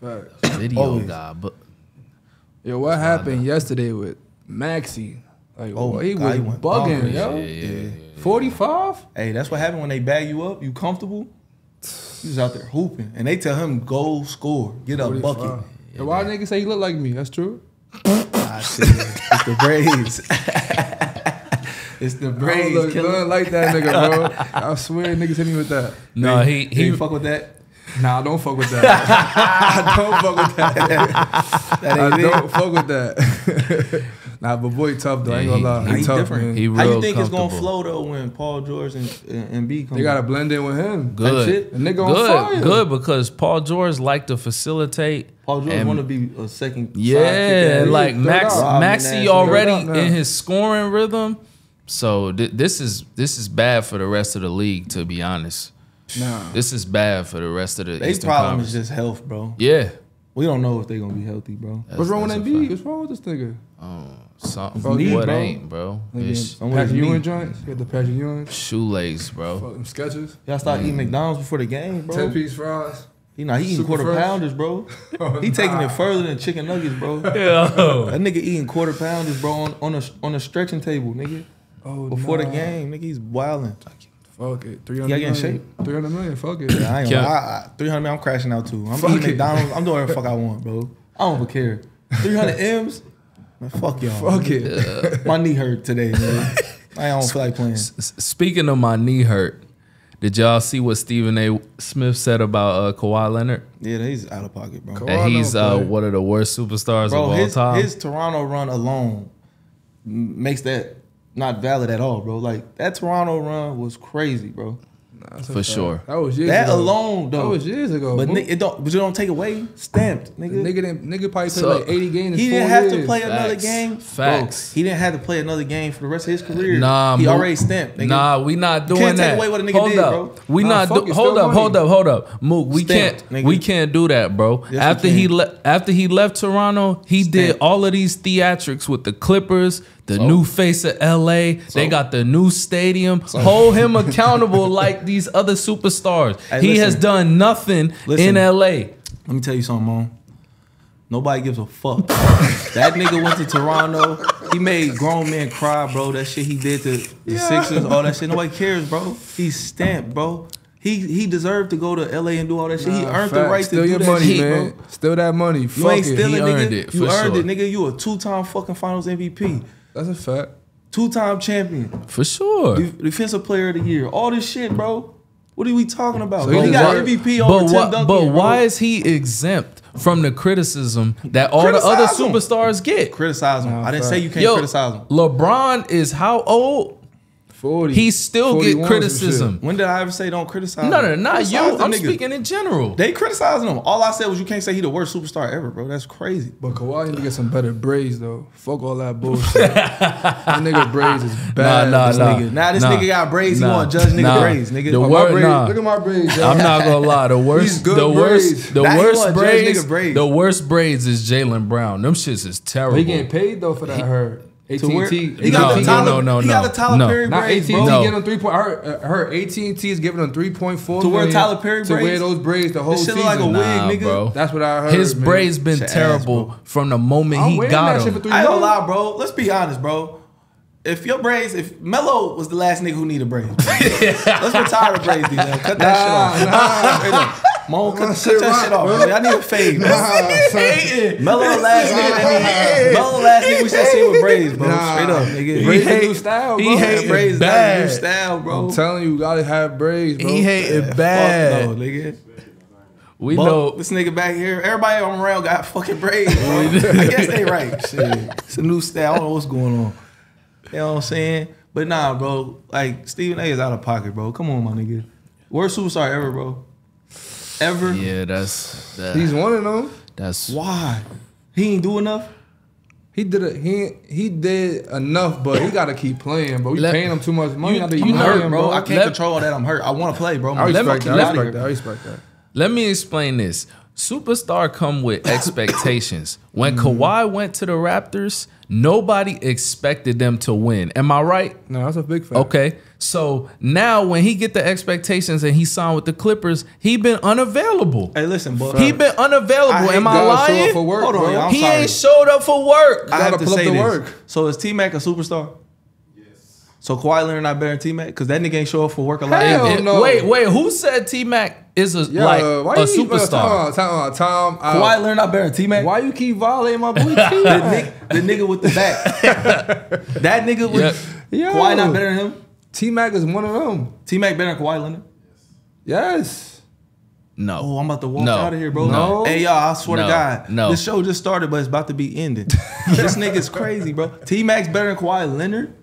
Facts. Video Always. guy. But Yo, what happened yesterday with Maxey? Like, Oh, he God, was he went bugging, bonkers. yo. yeah, yeah, yeah. 45? Hey, that's what happened when they bag you up. You comfortable? He's out there hooping, and they tell him go score, get a 45. bucket. Yo, why niggas say he look like me? That's true. Ah, shit. it's the braids. it's the I don't look nothing like that nigga, bro. I swear niggas hit me with that. no, he He he fuck with that. Nah, I don't fuck with that. I don't fuck with that. That I it. don't fuck with that. Nah, but boy, tough though. I ain't gonna lie. Nah, He, he tough, different. man. He How you think it's gonna flow though when Paul George and and, and B come? They gotta blend in with him. good. shit. The nigga on good, fire. good because Paul George like to facilitate. Paul George and- want to be a second. Yeah, sidekick like Third Max out. Robbing Maxey already out in his scoring rhythm. So th- this is this is bad for the rest of the league. To be honest, Nah. this is bad for the rest of the They Eastern problem Conference. is just health, bro. yeah, We don't know if they're gonna be healthy, bro. What's wrong with that's Embiid? What's wrong with this nigga? Um, Something Fuck me, what bro. ain't, bro. It's Some Patrick. Ewing joints? You got the Patrick Ewing? shoelace, bro. Fuck them sketches. Y'all start eating McDonald's before the game, bro. Ten piece fries. He not he eating Super quarter fresh. pounders, bro. Oh, He taking it further than chicken nuggets, bro. That nigga eating quarter pounders, bro, on, on a on a stretching table, nigga. Oh, Before the game, nigga, he's wilding. Fuck it. 300 You gotta get in million. 300 million. Fuck it. I ain't Yeah. gonna lie. I- 300 man, I'm crashing out too. I'm Fuck eating it. McDonald's. I'm doing whatever the fuck I want, bro. I don't even care. 300 M's? Man, fuck y'all. Fuck it. My knee hurt today, man. I don't feel like playing. S- Speaking of my knee hurt, did y'all see what Stephen A. Smith said about uh, Kawhi Leonard? Yeah, he's out of pocket, bro. Kawhi That don't he's uh, one of the worst superstars Bro, of all his, time. his Toronto run alone makes that not valid at all, bro. Like that Toronto run was crazy, bro. Nah, For fact. sure. That was years That ago. alone, That was years ago. But Mo- ni- it don't. But you don't take away stamped, nigga. nigga, didn't, nigga probably played So- like 80 games. he four didn't have to years. play another game. Facts. Bro, he didn't have to play another game for the rest of his career. Nah, he Mo- already stamped. Nigga. Nah, we not doing can't take away what a nigga hold did, up. bro. We Nah, not. fuck Do- it, hold still up. Hold up. Hold up. Mook, we Stamped, can't. nigga. We can't do that, bro. Yes, after he can. left. After he left Toronto, he did all of these theatrics with the Clippers. The So? new face of LA. So? They got the new stadium. Hold him accountable like these other superstars. Hey, he has done nothing Listen. in LA. Let me tell you something, Mom. Nobody gives a fuck. that nigga went to Toronto. He made grown men cry, bro. That shit he did to the Sixers, all that shit. Nobody cares, bro. He's stamped, bro. He he deserved to go to LA and do all that shit. he Nah, earned the right Steal to do your that money, shit, man. bro. Still that money. You Fuck ain't stealing, nigga. earned it, you earned sure. it, nigga. You a two-time fucking Finals MVP, That's a fact. two-time champion, For sure. Def- defensive player of the year. All this shit, bro. What are we talking about? So he He got deserve- MVP over but Tim why, Duncan. but bro. why is he exempt from the criticism that all the other Criticize him. superstars get? criticize him? Nah, I didn't fact. say you can't Yo, criticize him. LeBron is how old? 40. he still get criticism. When did I ever say don't criticize? No, him? no, not you. the I'm nigga. speaking in general. They criticizing him. All I said was you can't say he the worst superstar ever, bro. That's crazy. But Kawhi need to get some better braids though. Fuck all that bullshit. that nigga braids is bad. nah, This nah. nigga. Now this Nah. nigga got braids. He Nah. want to judge nigga Nah. braids, nigga. The Oh, my word- braids. nah. Look at my braids. yo. I'm not gonna lie. The worst, good the braids. worst, the Now you worst wanna judge braids, nigga braids. the worst braids is Jaylen Brown. Them shits is terrible. But he getting paid though for that. I heard. To where- AT&T. he got No, the no, Tyler, no, no, he got no. the Tyler No. Perry Not braids, AT&T bro. No. getting three point. I heard, I heard AT&T is giving them three point four To wear million Tyler Perry to wear those braids the whole This shit season. like a wig, Nah, nigga. bro. That's what I heard. His man. braids been Shit terrible bro. from the moment I'm he got them. I ain't gonna lie, bro. Let's be honest, bro. If your braids, if Melo was the last nigga who needed braids, let's retire the braids, DJ. Cut that shit off. Straight up. Mo, cut, cut shit that rock, shit off, bro. man. I need a fade. Nah, Melo the last nigga that need, Melo last nigga we should see with braids, bro. Nah. Straight up, nigga. He Braids hate- new new style, he hate- braids is not a bad. new style, bro. I'm telling you, you gotta have braids, bro. He hated Fuck bad. no, nigga. We Buck, know. this nigga back here. Everybody I'm around got fucking braids, bro. I guess they right. Shit, it's a new style. I don't know what's going on. You know what I'm saying? But nah, bro. Like Stephen A. is out of pocket, bro. Come on, my nigga. Worst superstar ever, bro. Ever? Yeah, that's that, He's one of them. that's Why? He ain't do enough. He did it. He he did enough, but he gotta keep playing. But we Let- paying him too much money. You- not to you keep know- hurt, playing, bro. I can't Let- control that. I'm hurt. I want to play, bro. I Let me respect keep that. I respect that. I respect that. Let me explain this. Superstar come with expectations. When mm-hmm. Kawhi went to the Raptors, nobody expected them to win. Am I right? No, that's a big fact. Okay. So now when he get the expectations and he signed with the Clippers, he been unavailable. Hey, listen, bro. He been unavailable. I hate Am I Gotta show up for work, Hold on, bro. y'all. I'm he sorry. ain't showed up for work. I have gotta to pull up say the this. work. So is T Mac a superstar? Yes. So Kawhi Leonard not better than T Mac because that nigga ain't show up for work a lot. Hell no. Wait, wait. Who said T Mac is a Yeah, like why a you keep- uh, superstar? Tom, Tom, Tom, uh, Kawhi Leonard not better than T Mac. why you keep violating my boy T? The nigga, the nigga with the back. that nigga with Yo. Kawhi not better than him. T Mac is one of them. T Mac better than Kawhi Leonard. Yes. No. Oh, I'm about to walk No. out of here, bro. No. Hey, y'all, I swear No. to God. No. This show just started, but it's about to be ending. this nigga's crazy, bro. T Mac's better than Kawhi Leonard.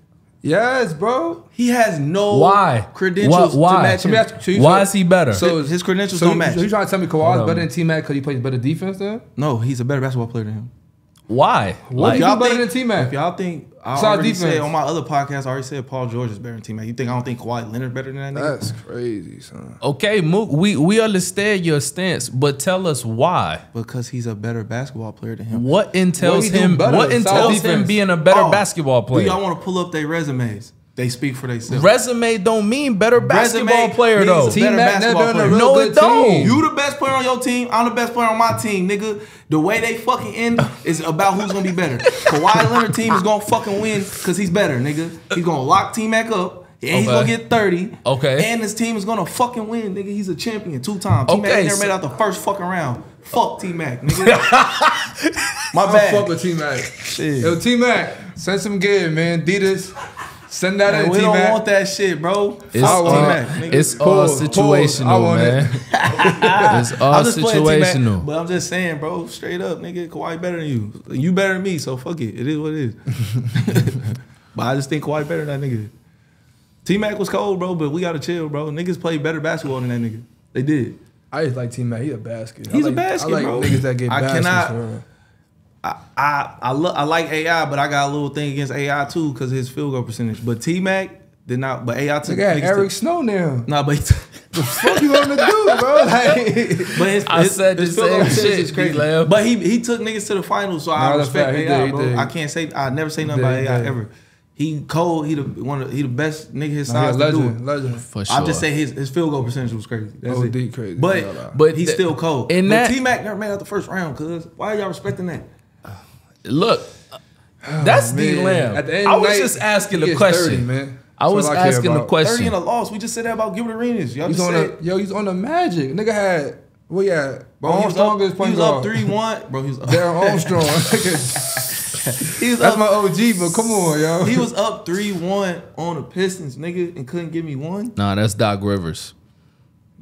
Yes, bro. He has no Why? credentials Why- why? to match him. let me ask you- so Why is he better? So his credentials so don't you- match. So you trying to tell me Hold Kawhi's better than T Mac because he plays better defense then? no, he's a better basketball player than him. Why? What Like, Y'all better think- than T-Mac? If y'all think I Besides already said on my other podcast, I already said Paul George is better than T Mac. You think I don't think Kawhi Leonard better than that nigga? That's crazy, son. okay, Mook, we we understand your stance, but tell us why. Because he's a better basketball player than him. What entails What he do him? better What besides entails him defense? being a better Oh, basketball Do player? y'all want to pull up their resumes? They speak for themselves. Resume don't mean better basketball Resume player means though. a better T-Mac never basketball been a player. real No, it don't. team. You the best player on your team. I'm the best player on my team, nigga. The way they fucking end is about who's gonna be better. Kawhi Leonard team is gonna fucking win because he's better, nigga. He's gonna lock T Mac up. And he's gonna get 30. Okay. And his team is gonna fucking win, nigga. He's a champion two times. T Mac Okay, ain't never made out the first fucking round. Fuck T Mac, nigga. My I bad. fuck with T Mac. Shit. Yo, T Mac, send some gear, man. Adidas, send that Man, in, we T don't want that shit, bro. It's all, T-Mac, nigga. it's all Pause, pause. I situational, it. man. it's all I'm just playing situational. but I'm just saying, bro, straight up, nigga, Kawhi better than you. You better than me, so fuck it. It is what it is. but I just think Kawhi better than that nigga. T Mac was cold, bro, but we gotta chill, bro. Niggas play better basketball than that nigga. They did. I just like T Mac. He's a basket. He's I a like, basket, I like bro. niggas that get I baskets. cannot- for real. I I I, lo- I like AI, but I got a little thing against AI too because his field goal percentage. But T Mac did not. But AI took Nigga had niggas Eric to- Snow now. Nah, but he t- Fuck you want to do, bro? Like, but his, I his- said his the field goal same percentage shit, is crazy. D-Lab. But he he took niggas to the finals, so I respect fact. AI, did, bro. I can't say I never say nothing He about AI did. ever. He cold. He the one. Of, he the best nigga his nah, he a size to do it. legend, legend. For sure. I'm just say his, his field goal percentage was crazy. That's OD it. crazy. But But he's th- still cold. in but that- T Mac never made out the first round. Cause why are y'all respecting that? Look, that's oh, D Lamb. At the end I was night, just asking he the question. 30, man. I That's was all I asking the question. Thirty in a loss. We just said that about Gilbert Arenas. Y'all He's just on said. the yo. He's on the Magic. Nigga had well, yeah. Bro, he Armstrong up, is he point was up three one, bro. He was up. Darrell Armstrong. he was That's up, my OG, but come on, yo. He was up three one on the Pistons, nigga, and couldn't give me one. Nah, that's Doc Rivers.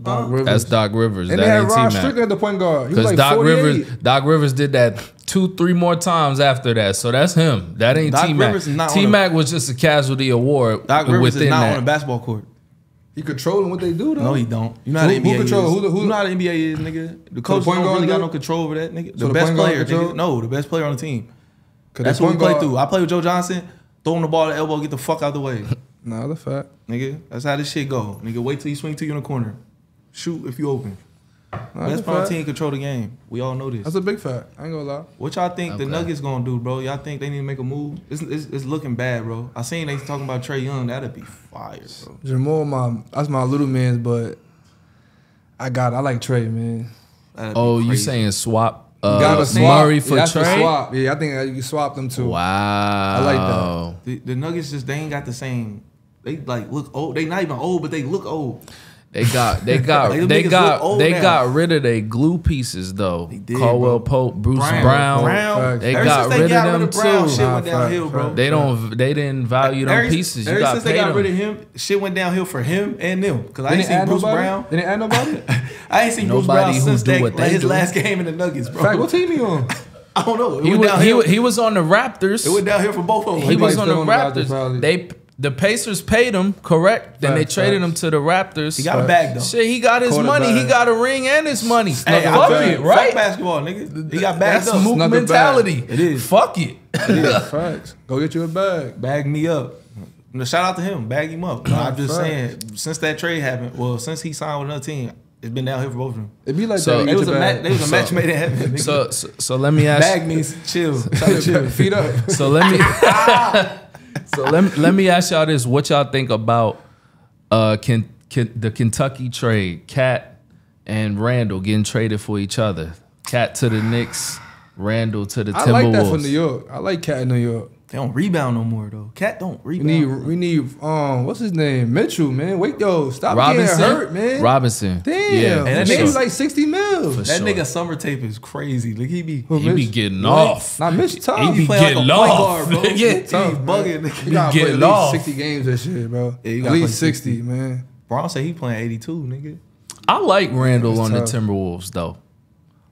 Doc Rivers. That's Doc Rivers. And that they had ain't Rod T-Mac. Strickland at the point guard. He was Because like Doc 48. Rivers, Doc Rivers did that two, three more times after that. So that's him. That ain't Doc T Mac. Rivers is not on T Mac was just a casualty award Doc Rivers within is not that. on a basketball court. He controlling what they do though. No, he don't. You know how Who- the who control- is. who the- who you the- know how the NBA is, nigga. The coach point don't really got no control over that, nigga. So The the best player, control? nigga. No, the best player on the team. That's the what we play guard- through. I play with Joe Johnson. Throw him the ball at the elbow, get the fuck out the way, Nah, the fact. nigga. That's how this shit go, nigga. Wait till he swing to you in the corner. Shoot if you open. Nah, that's Best a player on the fact. team control the game. We all know this. That's a big fact. I ain't gonna lie. What y'all think the Nuggets gonna do, bro? Y'all think they need to make a move? It's, it's, it's looking bad, bro. I seen they talking about Trae Young. That'd be fire, bro. Jamal, my that's my little man's, but I got I like Trae, man. That'd oh, you saying swap uh, You gotta swap. Murray for yeah, Trae? swap. Yeah, I think uh, you can swap them too. Wow. I like that. The, the Nuggets just they ain't got the same. They like look old. They not even old, but they look old. They got they got Like, they got they now. got rid of their glue pieces though. They did, Caldwell bro. Pope, Bruce Brown, Brown. Brown. They Ever got they rid got of rid them of Brown, too. shit Nah, went downhill, bro. They don't they didn't value them Ever- pieces. You ever got since they got them. rid of him, shit went downhill for him and them. Cause I They ain't didn't seen Bruce nobody. Brown. They didn't add nobody. I ain't seen Bruce Brown since that, like, his do. last game in the Nuggets, bro. fact, what team he on? I don't know. It He went was, he, he was on the Raptors. it went downhill for both of them. he He was on the still on the Raptors, Raptors. They the Pacers paid him, correct? Then they traded facts. him to the Raptors. He got a bag though. Shit, he got his money. He got a ring and his money. Hey, Fuck I feel it, right? Fuck basketball, nigga. He got bagged That's up. moot Snuck a bag. mentality. It is. Fuck it. Facts. Go get you a bag. Bag me up. No, shout out to him. Bag him up. No, I'm just facts. saying, since that trade happened, well, since he signed with another team, it's been downhill for both of them. It'd be like So- that. They Get was a your match. bag. They was a So- match made in heaven. nigga. So, so so let me ask. bag means chill. Shout out to chill. Feet up. So let me. so let me let me ask y'all this: What y'all think about uh Ken, Ken, the Kentucky trade? Cat and Randall getting traded for each other. Cat to the Knicks, Randall to the Timberwolves. I like that for New York. I like Cat in New York. They don't rebound no more though. Cat don't rebound. We rebound. need we need um what's his name Mitchell man. Wait yo stop Robinson, getting hurt man. Robinson. Damn, Yeah, And that maybe nigga- like sixty mil. For that sure. nigga summer tape is crazy. Like he be Who, he be getting What? off. Not Mitch tough. He be play like a getting point off. guard, bro. Yeah. He's Tough, bugging. You nigga. gotta play at least off. sixty games this year, bro. Yeah, you at least play sixty, man. Brown say he playing 82, nigga. I like Randall on That's the. Timberwolves though.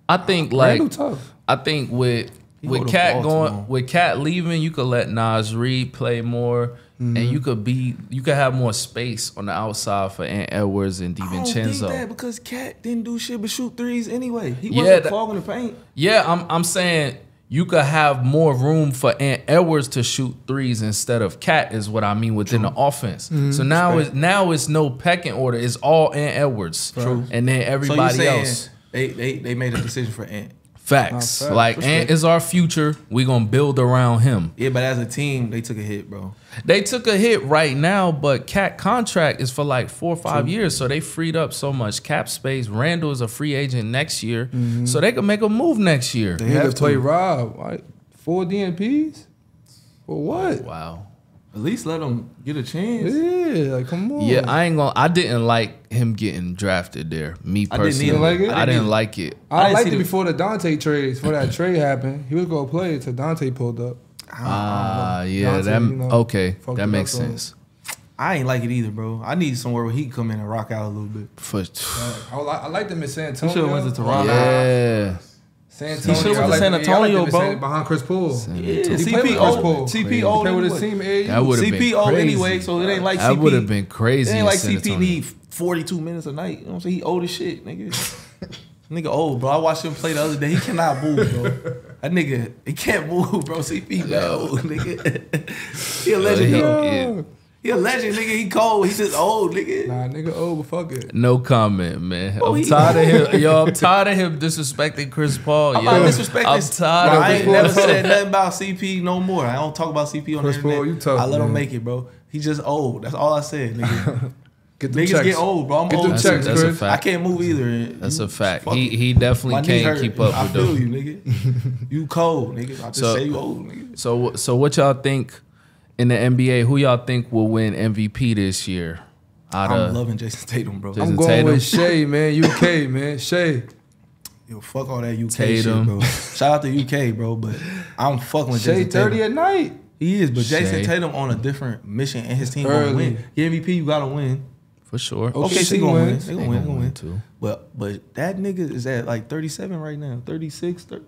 I think like Randall tough. I think with He with hold Cat going long. with Cat leaving, you could let Naz Reid play more, and Mm-hmm. you could be you could have more space on the outside for Ant Edwards and I don't think that because Cat didn't do shit but shoot threes anyway. He Yeah, wasn't that- clogging the paint. Yeah, I'm I'm saying you could have more room for Ant Edwards to shoot threes instead of Cat is what I mean within the offense. Mm-hmm. So now it's now it's no pecking order. It's all Ant Edwards, True. and then everybody saying else. they, they they made a decision for Ant. Facts. Nah, facts, like for Ant is our future. We gonna build around him. Yeah, but as a team, they took a hit, bro. They took a hit right now, but Cat contract is for like four or five years, so they freed up so much cap space. Randall is a free agent next year, mm-hmm. so they can make a move next year. They They have have to play. Rob. Right? Four DNPs? For what? Wow. At least let him get a chance. Yeah, like come on. Yeah, I ain't gonna. I didn't like him getting drafted there. Me I didn't personally. Like it? I I didn't didn't like it. I I liked it the- before the Donte trades. Before that trade happened, he was gonna play until Donte pulled up. Ah, yeah, Donte, that you know, okay. That makes sense. I ain't like it either, bro. I need somewhere where he can come in and rock out a little bit. For I, li- I liked him in San Antonio. should've went to Toronto. yeah, San Antonio. should've I went to liked San him- yeah, I Antonio, in bro. San- Behind Chris Paul. Yeah, He played with CP Chris old. Paul. CP old Play with his anyway. team. That would've been CP old crazy. anyway, so it ain't like CP. that CP. would have been crazy. It ain't like CP need 42 minutes a night. You know what I'm saying? He old as shit, nigga. nigga old, bro. I watched him play the other day. He cannot move, bro. That nigga, he can't move, bro. CP, that old, nigga. he a legend, he- though. yeah. He a legend, nigga. He cold. He just old, nigga. Nah, nigga, oh, but fuck it. No comment, man. Oh, I'm he- tired of him. Yo, I'm tired of him disrespecting Chris Paul. I'm yo. not disrespecting. I'm tired bro, of I ain't Chris never said nothing about CP no more. I don't talk about CP on Chris the internet. Paul, you tough, I let him make it, bro. He just old. That's all I said, nigga. Get Niggas checks. get old, bro. I'm Get old. them That's, checks, a, that's Chris. I can't move either. That's You- a fact. He he definitely can't hurt. keep up I with feel them. you, nigga. you cold, nigga. I just So- say you old, nigga. So so what y'all think in the NBA? Who y'all think will win MVP this year? Out I'm of loving Jayson Tatum, bro. Jayson I'm going Tatum. with Shai, man. UK, man. Shai. Yo, fuck all that UK Tatum. shit, bro. Shout out to UK, bro, but I'm fucking with Shai Jayson 30 Tatum. at night. He is, but Shai. Jayson Tatum on a different mission and his team Early. gonna win. Get MVP, you gotta win. for sure. Oh, Okay, OKC so gonna win. They They gonna win. They gonna gonna win win too. But but that nigga is at like 37 right now. 36. 30.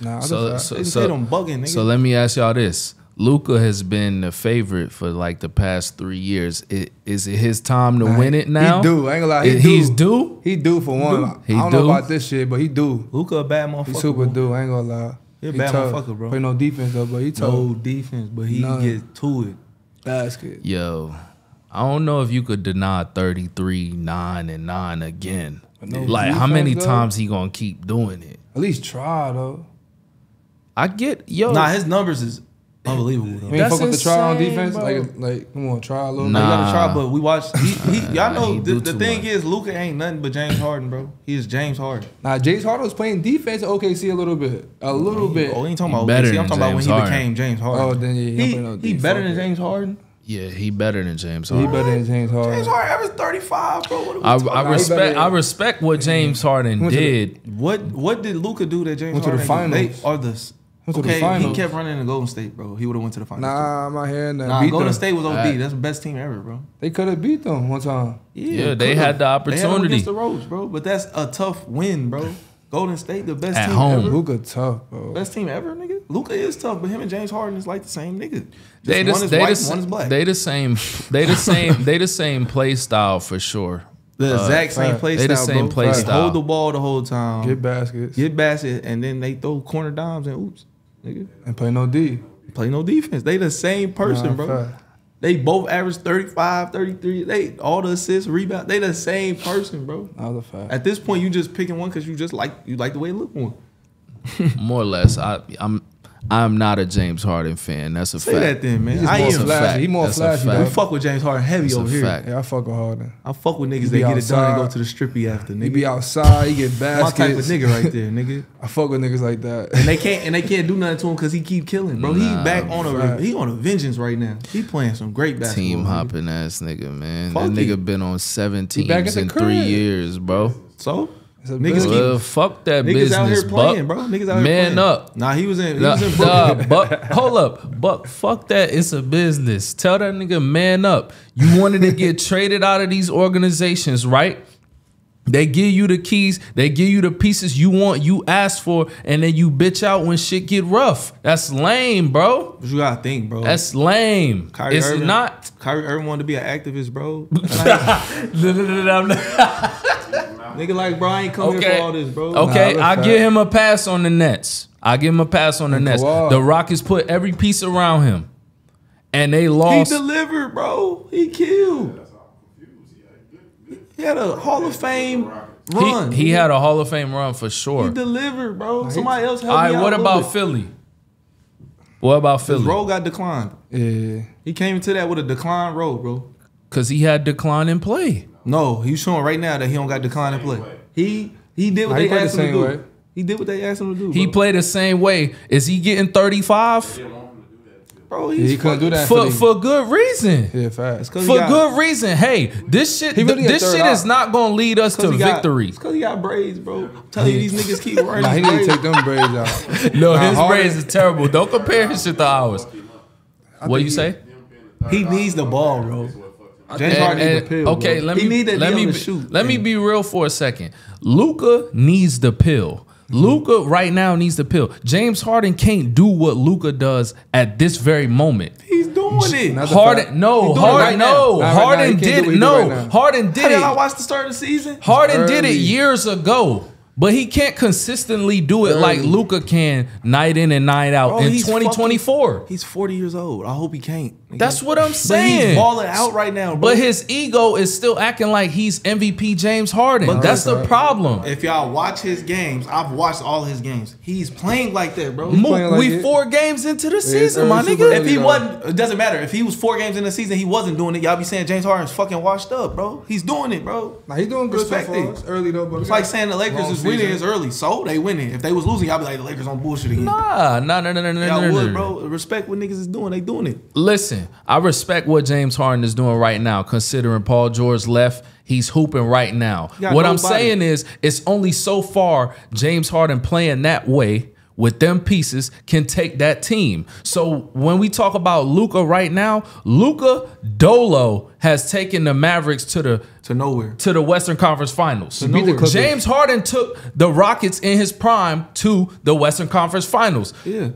Nah, that's So, a so, They so, say them bugging, nigga. so let me ask y'all this: Luka has been the favorite for like the past three years. I- Is it his time to Nah, win it now? He do. I ain't gonna lie. He I- do. He's due. He do for one. He I don't do? know about this shit, but he do. Luka a bad He motherfucker. super bro. do. I ain't gonna lie. He a bad tough. motherfucker, bro. Play no defense though, but he tough. No defense, but he None. get to it. Basket. Yo, I don't know if you could deny 33, 9, and 9 again. No like, how many though? times he gonna keep doing it? At least try though. I get, yo. Nah, his numbers is unbelievable. Though. You ain't fuck with the try on defense. bro. Like, like, come on, try a little. Nah. You gotta try, but we watched. He, he, y'all know he the, the thing much. is, Luka ain't nothing but James Harden, bro. He is James Harden. Nah, James Harden was playing defense at OKC a little bit, a little bit. Oh, we ain't talking He about better OKC. I'm than talking about when James he Harden. became James oh, Harden. Oh, then yeah, he he, no he better than it. James Harden. yeah, he better than James Harden. He better than James Harden. James Harden averaged 35, bro. What, are we I, I respect. better- I respect what James Harden Went to the- did. What what did Luka do that James Went to the Harden did? finals. They are the s- Went to the okay. He kept running in Golden State, bro. He would have went to the finals. Nah, I'm not hearing that. nah. Beat Golden them. State was OD. Alright. That's the best team ever, bro. They could have beat them one time. Yeah, they had the opportunity. They had them opportunity. against the Roads, bro. But that's a tough win, bro. Golden State, the best At team home. ever. Luka tough, bro. Best team ever, nigga. Luka is tough, but him and James Harden is like the same nigga. Just They one the, is they, white, the, one is black. they the same. They the same. they the same play style for sure. the uh, exact same fact. play They the same bro. play They style. Hold the ball the whole time. Get baskets. Get, baskets and then they throw corner dimes and oops, nigga. and play no D. Play no defense. They the same person, Nah, bro. fact. They both average 35, 33. They all the assists, rebound. They the same person, bro. That a fact. At this point, you just picking one because you just like you like the way it look more. More or less. I, I'm. I'm not a James Harden fan. That's a Say fact. that then, man. He's I more am. Flashy. fact. He more That's flashy, fact. We fuck with James Harden heavy That's a over here. fact. Yeah, I fuck with Harden. I fuck with niggas He that be get it done and go to the strippy after, He nigga. be outside. He get baskets. My type of nigga right there, nigga. I fuck with niggas like that. And they can't and they can't do nothing to him because he keep killing, bro. Nah, he back on a he on a vengeance right now. He playing some great basketball. Team nigga. hopping ass nigga, man. Fuck that it. nigga been on seven teams at the in three years, bro. So It's a Niggas keep- Well, fuck that niggas business, out here playing, Buck. bro. Niggas out here Man playing. up. Nah, he was in he Nah, was in nah, Buck, hold up, Buck. Fuck that. It's a business. Tell that nigga man up. You wanted to get traded out of these organizations, right? They give you the keys. They give you the pieces you want, you ask for, and then you bitch out when shit get rough. That's lame, bro. But you gotta think, bro. That's lame. Kyrie it's Irving, not. Kyrie Irving wanted to be an activist, bro. I'm not- Nigga like, bro, I ain't come here Okay. for all this, bro. Okay, Nah, I that's give him a pass on the Nets. I give him a pass on the And Nets. Kawhi. The Rockets put every piece around him, and they lost. He delivered, bro. He killed. He had a Hall of Fame run. He, he had a Hall of Fame run for sure. He delivered, bro. Somebody else helped right, me out what a about bit. Philly? What about His Philly? role got declined. Yeah. He came into that with a declined role, bro. Because he had decline in play. No, he's showing right now that he don't got decline in play. He he did what Nah, he they played asked the him to same do. way. He did what they asked him to do. He bro. played the same way. Is he getting 35? bro. Yeah, He's he couldn't do that For for, for good reason. Yeah, fast. Cause For got, good reason. Hey, this shit really a this third shit is not gonna lead us to he got- victory. It's because he got braids, bro. I'm telling you, these niggas keep wearing Nah, he these need to take them braids out. No, Nah, his braids is terrible. Don't compare his shit to ours. What you he- say? He needs the ball, bro. James And- Harden needs and- the pill. okay, bro. let me need let me be, shoot. let me be real for a second. Luka needs the pill. Luka right now needs the pill. James Harden can't do what Luka does at this very moment. He's doing it. That's Harden, no, He's doing it Harden, right no, right Harden he did what he do no, right now. Harden How did did I it. watch the start of the season? Harden did it years ago, but he can't consistently do it like Luka can night in and night out Bro, in he's 2024. fucking- He's 40 years old. I hope he can't. Nigga. That's what I'm saying. But saying. he's balling out right now, bro. But his ego is still acting like he's MVP James Harden. But That's the that's- problem. if y'all watch his games, I've watched all his games. He's playing like that, bro. Mo- like we it. four games into the it's season, my nigga. If he though. wasn't, it doesn't matter. If he was four games in the season, he wasn't doing it. Y'all be saying James Harden's fucking washed up, bro. He's doing it, bro. Nah, he's doing good Respect so it. far. It's early though, but It's like saying the Lakers Long is winning season. is early, so they winning. If they was losing, y'all be like the Lakers on bullshit again. Nah, nah, nah, nah, nah, nah, y'all nah, would, nah. bro. Respect what niggas is doing. They doing it. Listen, I respect what James Harden is doing right now, considering Paul George left. He's hooping right now. What I'm saying is, it's only so far James Harden playing that way with them pieces can take that team. So when we talk about Luka right now, Luka Dolo has taken the Mavericks to the To nowhere. to the Western Conference Finals. beat the Clippers. James Harden took the Rockets in his prime to the Western Conference Finals. Yeah.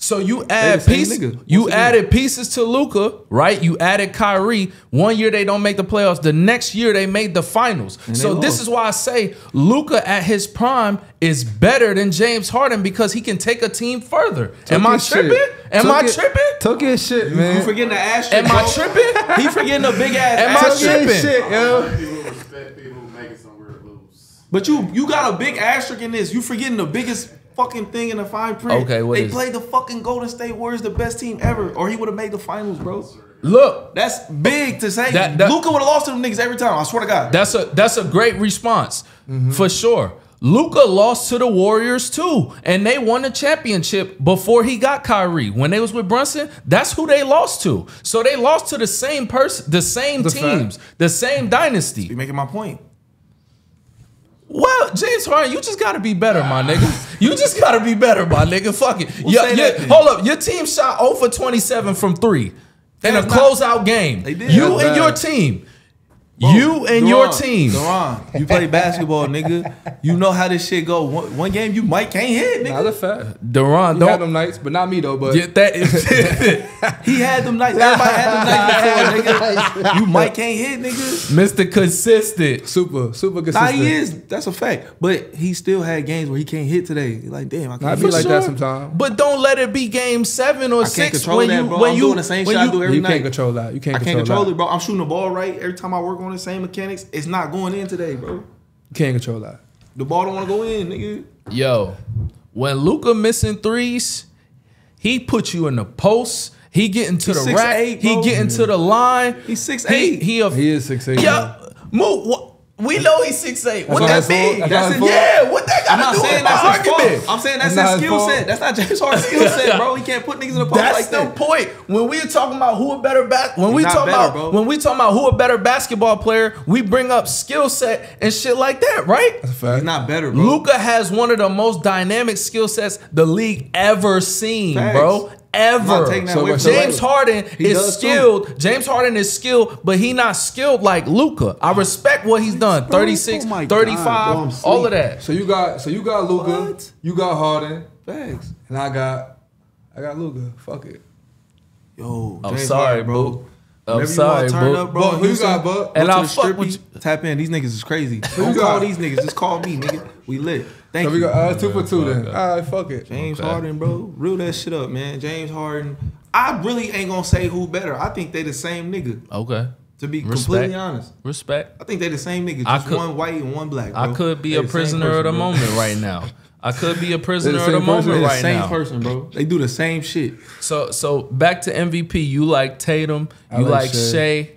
So you add pieces. You once again. added pieces to Luka, right? You added Kyrie. One year they don't make the playoffs. The next year they made the finals. they So this is why I say Luka at his prime is better than James Harden because he can take a team further. Am I his shit. tripping? Am Took I it- tripping? Took his shit, You man. forgetting the asterisk. Am I tripping? He forgetting a big ass Am I tripping? shit, yo. People who respect people who make it somewhere to lose. But you you got a big asterisk in this. You forgetting the biggest fucking thing in the fine print. Okay, what they is played the fucking Golden State Warriors, the best team ever, or he would have made the finals, bro. Look, That's big to say. That- that- Luka would have lost to them niggas every time. I swear to God. That's a that's a great response Mm-hmm. for sure. Luka lost to the Warriors too, and they won the championship before he got Kyrie. When they was with Brunson, that's who they lost to. So they lost to the same person, the same That's a teams, the same dynasty. you making my point. Well, James Harden, you just gotta be better, my nigga. You just gotta be better, my nigga. Fuck it. Yeah, yeah, hold up. Your team shot 0 for 27 from three in a not- closeout game. They did. You and your team. You and your team. Doron, you play basketball, nigga. You know how this shit go. One, one game you might can't hit, Nah, nigga. that's a fact. Doron, He don't them nights, but not me though. But get that. He had them nights. Everybody had them nights before, nigga. You might can't hit, nigga. Mr. Consistent. super, super consistent. Nah, he is. That's a fact. But he still had games where he can't hit today. Like, damn, I I can't be like sure. that sometimes. But don't let it be game seven or can't six control when that, you bro. when I'm you doing the same when shit I you- do every You night. can't control that. You can't I can't control, control that. it, bro. I'm shooting the ball right every time I work on the same mechanics. It's not going in today, bro. You can't control that. The ball don't want to go in, nigga. Yo, when Luka missing threes, he put you in the post. He getting to He's the rack. 6'8", he getting get into the line. He's 6'8". He, he a, He is six eight. Yeah, move. What, we know he's six eight. What that mean? That's not That's his it. fault. Yeah, what that I'm got not to do saying with my that's his argument? fault. I'm saying that's It's not his his skill fault. set. That's not James Harden's skill set, bro. He can't put niggas in the post That's like the that. point. When we talking about who a better bas- when we not talk about bro. when we talking about who a better basketball player, we bring up skill set and shit like that, right? That's a fact. He's not better, bro. Luka has one of the most dynamic skill sets the league ever seen, Facts. bro. I'm not Ever. taking that So away what's from the- James Harden He is does too. skilled. James Harden is skilled, but he not skilled like Luka. I respect what he's done. 36, Oh my God, 35, bro, all of that. So you got, so you got Luka, you got Harden, Thanks. and I got, I got Luka. Fuck it. Yo, I'm James sorry, Harden, bro. I'm Whenever sorry, turn bro. up, bro. Buck, who you got, Buck? And I'll fuck with you- Tap in. These niggas is crazy. you Don't got? call these niggas. Just call me, nigga. We lit. Thank So we you. got uh, two for two then. Okay. All right, fuck it. James Okay. Harden, bro. Reel that shit up, man. James Harden. I really ain't gonna say who better. I think they the same nigga. Okay. To be Respect. completely honest, Respect. I think they the same nigga. I Just could- one white and one black. Bro. I could be They a prisoner person, of the bro. moment right now. I could be a prisoner of the same person? moment They the same now. person, bro. They do the same shit. So so back to MVP. You like Tatum. I You like like Shai. Shai.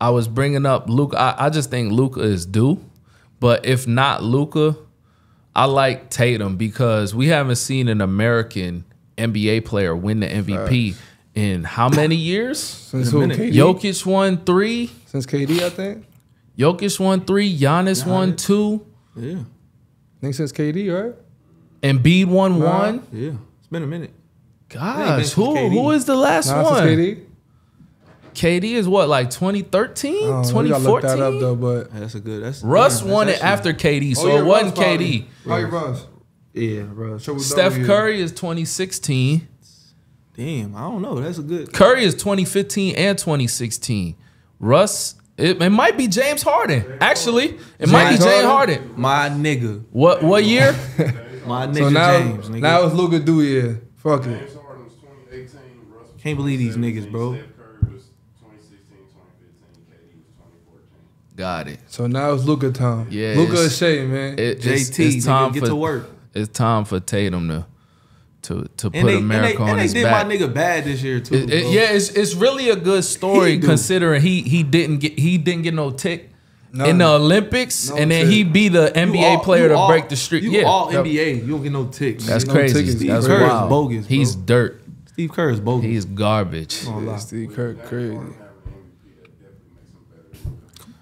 I was bringing up Luka. I, I just think Luka is due, but if not Luka, I like Tatum because we haven't seen an American NBA player win the MVP in how many years? Since who? KD? Jokic won three. Since KD, I think. Jokic won three. Giannis won two. Yeah, I think since KD, right? Embiid won Nah. one. yeah. It's been a minute. been Gosh, who KD. who is the last Nah, one? since KD. KD is what like 2013, I don't know. We gotta look that up 2014. though, but Yeah, that's a good. That's Russ yeah, won it that's actually- after KD, oh, so Oh, yeah, it wasn't Russ probably. KD. Probably Russ. Yeah, bro. Triple Steph W. Curry is 2016. Damn, I don't know. That's a good. Curry is 2015 and 2016. Russ, it, it might be James Harden. Actually, it might be James James Harden? Harden. My nigga, What what year? my nigga So now, James. Nigga. now it's Luka Dewey. Fuck it. James Harden was 2018. Russ was Can't believe these niggas, bro. Steph Curry was 2016, 2015. KD was 2014. Got it. So now it's Luka time. Yeah, Luka it's- and Shai, man. It- it's, JT, it's time nigga, get for to work. it's time for Tatum to to to put they, America and they, on and they did my nigga bad this year too. It- it- yeah, it's it's really a good story He considering he he didn't get he didn't get no tick None. in the Olympics, No and then tick. he be the NBA all- player to all- break the streak. You yeah, all NBA. You don't get no ticks. That's No crazy. tickets. Steve That's Kerr is bogus, bro. He's dirt. Steve Kerr is bogus. He's garbage. Yeah, Steve Kerr crazy.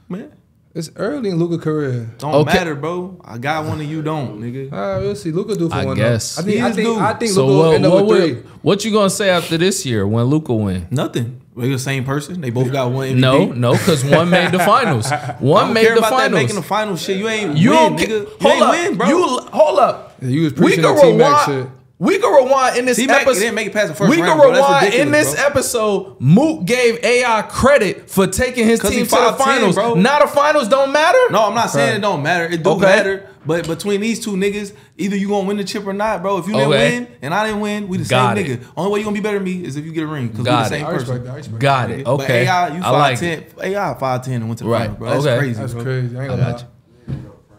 man. It's early in Luka career. Don't Okay. matter, bro. I got one and you don't, nigga. Uh, we'll see. Luka do for I one. guess. Though. I think. He I think. due. I think So Luka will what? end up What, with what, three. what you gonna say after this year when Luka win? Nothing. We're the same person. They both got one MVP. No, no, because one made the finals. One made the finals. making the final shit. You ain't you win, don't nigga. You hold ain't up. win, bro. You hold up. Yeah, you was we preaching can the T-Mac rewind. Shit. We can rewind in this T-Mac episode. didn't make it past the first we round, can rewind in this bro. episode. Mook gave AI credit for taking his team to the 5'10", finals. bro. Now the finals don't matter. No, I'm not saying it don't matter. It do Okay. matter. But between these two niggas, either you gonna win the chip or not, bro. If you didn't Okay. win and I didn't win, we the Got same it. nigga. Only way you gonna be better than me is if you get a ring because we Got the it. same I respect person. that. I Got that. it. But Okay. AI, you I like 5'10", AI five ten and went to the Right. final, bro. That's Okay. crazy. That's bro. crazy. I ain't gonna lie.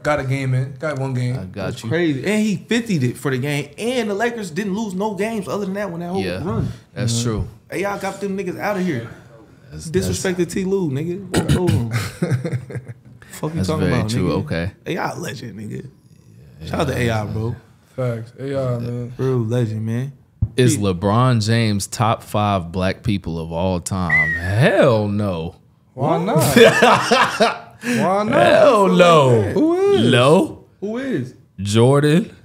Got a game in. Got one game. I got That's you. crazy. And he 50'd it for the game. And the Lakers didn't lose no games other than that when that whole Yeah, run. that's true. AI got them niggas out of here. That's, Disrespected Ty Lue, nigga. What hold on. Fuck you That's talking very about, true. nigga? Okay. AI legend, nigga. Shout out to AI, bro. Facts. Yeah, man. Real legend, man. Is LeBron James top five black people of all time? Hell no. Why not? Why not? Hell no. Who is? No. Who is? Jordan.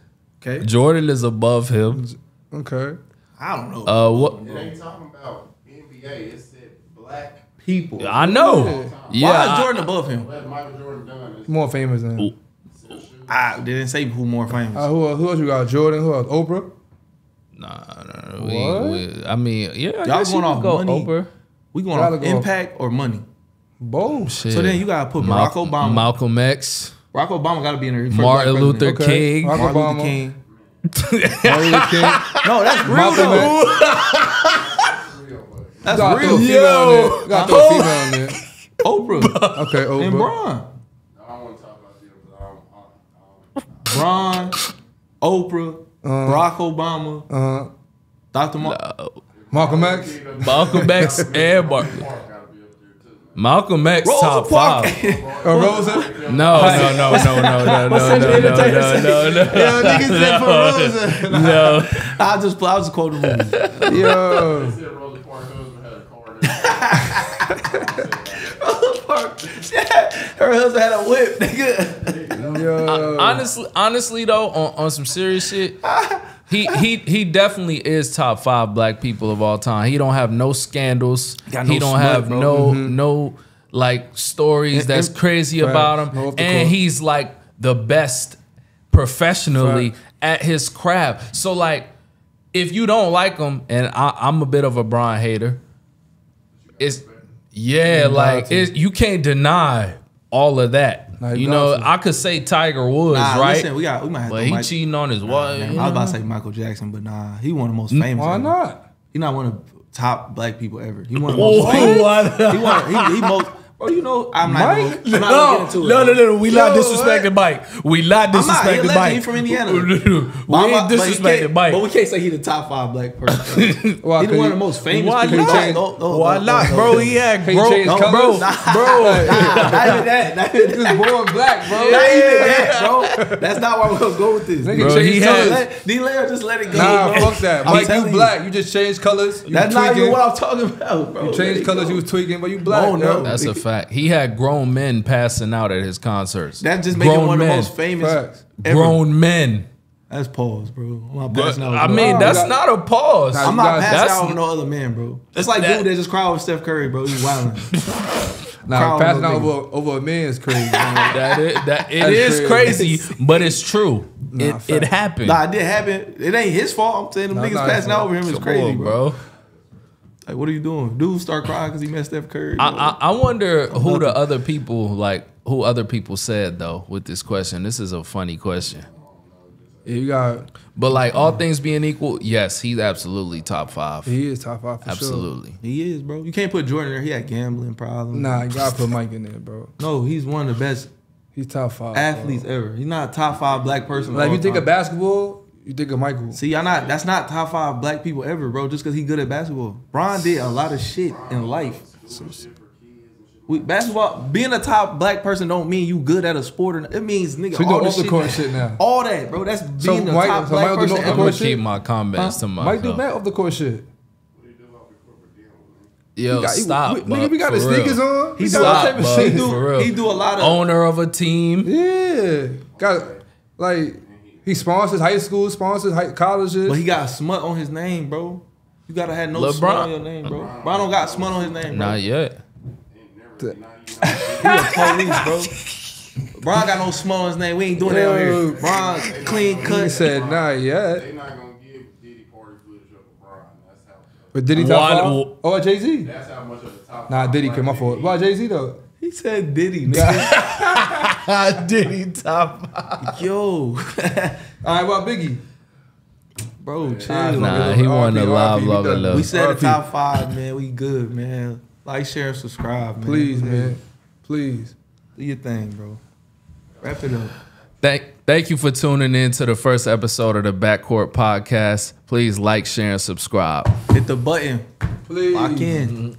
Okay. Jordan is above him. Okay. I don't know. Uh, what? It ain't talking about NBA. It said black. People. I know. Why Yeah. is Jordan above him? What Michael Jordan done is More famous than. I didn't say who more famous. Uh, who, who else you got? Jordan. Who else? Oprah. Nah, nah, nah. We, What? we, I mean, yeah. Y'all guess you going could off go money? Oprah. we going off go. impact or money. Both. Shit. So then you gotta put Mal- Barack Obama. Malcolm X, Barack Obama gotta be in there. First Martin black Luther president. King. Barack Martin Obama. Luther King. Martin Luther King. No, that's real Malcolm though. real, but That's Gotta throw a real. female in there. Gotta female in there. Oprah Okay, and Oprah. Bron. I don't want to talk about them because I don't. I don't, Bron, Oprah, Barack Obama, Uh, Dr. Mark. Malcolm X. Malcolm X and Mar- Mark gotta be up there too. Malcolm X Rosa top Parks. five. Uh, Rosa. No, no, no, no, no, no, no, no, Central no, no, Entertainer no, no. Yeah, niggas said for Rosa. No. I just I just quote the movie. Yo. They said Rosa Parks' husband had a car. Her husband had a whip, nigga. Yo. honestly, honestly though, on, on some serious shit, he he he definitely is top five black people of all time. He don't have no scandals. No he don't smut, have bro. no mm-hmm. no like stories that's crazy Facts. about him, and he's like the best professionally Facts. at his craft. So like, if you don't like him, and I, I'm a bit of a Brian hater, it's yeah, like it's, you can't deny all of that. Nah, you you know. I could say Tiger Woods, Nah, right? listen, we got we might have but he Mike- cheating on his Nah, wife. man, you I was about to say Michael Jackson, but nah, he one of the most famous. Why ever. not? He not one of top black people ever. He one of the most famous. He one. He, he most. Bro, you know I'm not. Mike? Gonna, I'm not No, gonna get into it. no, no, bro. no, We Yo, not disrespecting Mike. We not I'm not. He a disrespecting. Mike. He from Indiana. we But ain't not- but he disrespecting Mike. But we can't say he the top five black person. Why, He's could one of the most famous Why people. not? No, no, Why no, not, no, bro? no. He had Can he bro, change no, bro, bro. Nah, not even that. Not even He that. was born black, bro. Not even that, bro. That's not why we're gonna go with this. Nigga Bro, change he colors. had- Let, D-Layer just let it go. Nah, fuck that. I'm Mike, you black. You just changed colors. That's not even what I'm talking about, bro. You Let changed colors. You was tweaking, but you black. Oh, no. That's a fact. He had grown men passing out at his concerts. That just make him grown one of the most famous. Facts. ever. grown men. That's pause, bro. I'm not passing out. I mean, no- that's got- not a pause. I'm not guys- passing that's- out with no other man, bro. It's like That- dude that just cried with Steph Curry, bro. He's wilding. Nah, passing out over, over a man is crazy. that is, that it That's is crazy. crazy, but it's true. Nah, it, it happened. nah, it did happen. It ain't his fault. I'm saying them Nah, niggas not passing out over him is crazy, bro. bro. Like, what are you doing? Dude start crying because he met Steph Curry. I, bro. I, I wonder who the other people like who other people said though with this question. This is a funny question. Yeah, you got. But like all things being equal, yes, he's absolutely top five. He is top five for absolutely. he is, bro. You can't put Jordan there. He had gambling problems. Nah, you gotta put Mike in there, bro. No, he's one of the best He's top five. athletes ever. He's not a top five black person. Like of you all think time. of basketball, you think of Michael. See, y'all not. That's not top five black people ever, bro. Just because he good at basketball. Bron did a lot of shit in life. We, basketball, being a top black person don't mean you good at a sport. Or, it means nigga So all doing the off the shit, court shit now. All that, bro. That's being So the Mike- top so black Michael person doing off the I'm ever. gonna keep my comments to Mike do myself. mad off the court shit. Yo, We got- stop, we- nigga, we got for the real. sneakers on. He We do, all Stop, type of shit. he do, for real. he do a lot of Owner of a team. Yeah, got like he sponsors high school, sponsors high, colleges. But he got smut on his name, bro. You gotta have no LeBron. smut on your name, bro. Bron don't got smut on his name, bro. Not yet. Ain't never, not even. He a police, bro. Bron got no smut on his name. We ain't doing that out here. Bron clean cut. he cut. said, "Nah, They yet." not gonna give Diddy party footage of LeBron. That's how. But Diddy top Why- five? Oh, Jay Z. That's how much of the top. Nah, five Diddy, black cause my niggas fault. Why. Jay Z though? He said Diddy, nigga. Did he top? Yo. All right, what Biggie? bro, chill. Nah, Nah, he wasn't a RP, live RP, lover, done. though. We said the top five, man. We good, man. Like, share, and subscribe, man. Please, man. Please. Do your thing, bro. Wrap it up. Thank, thank you for tuning in to the first episode of the Backcourt Podcast. Please like, share, and subscribe. Hit the button. Please. Lock in.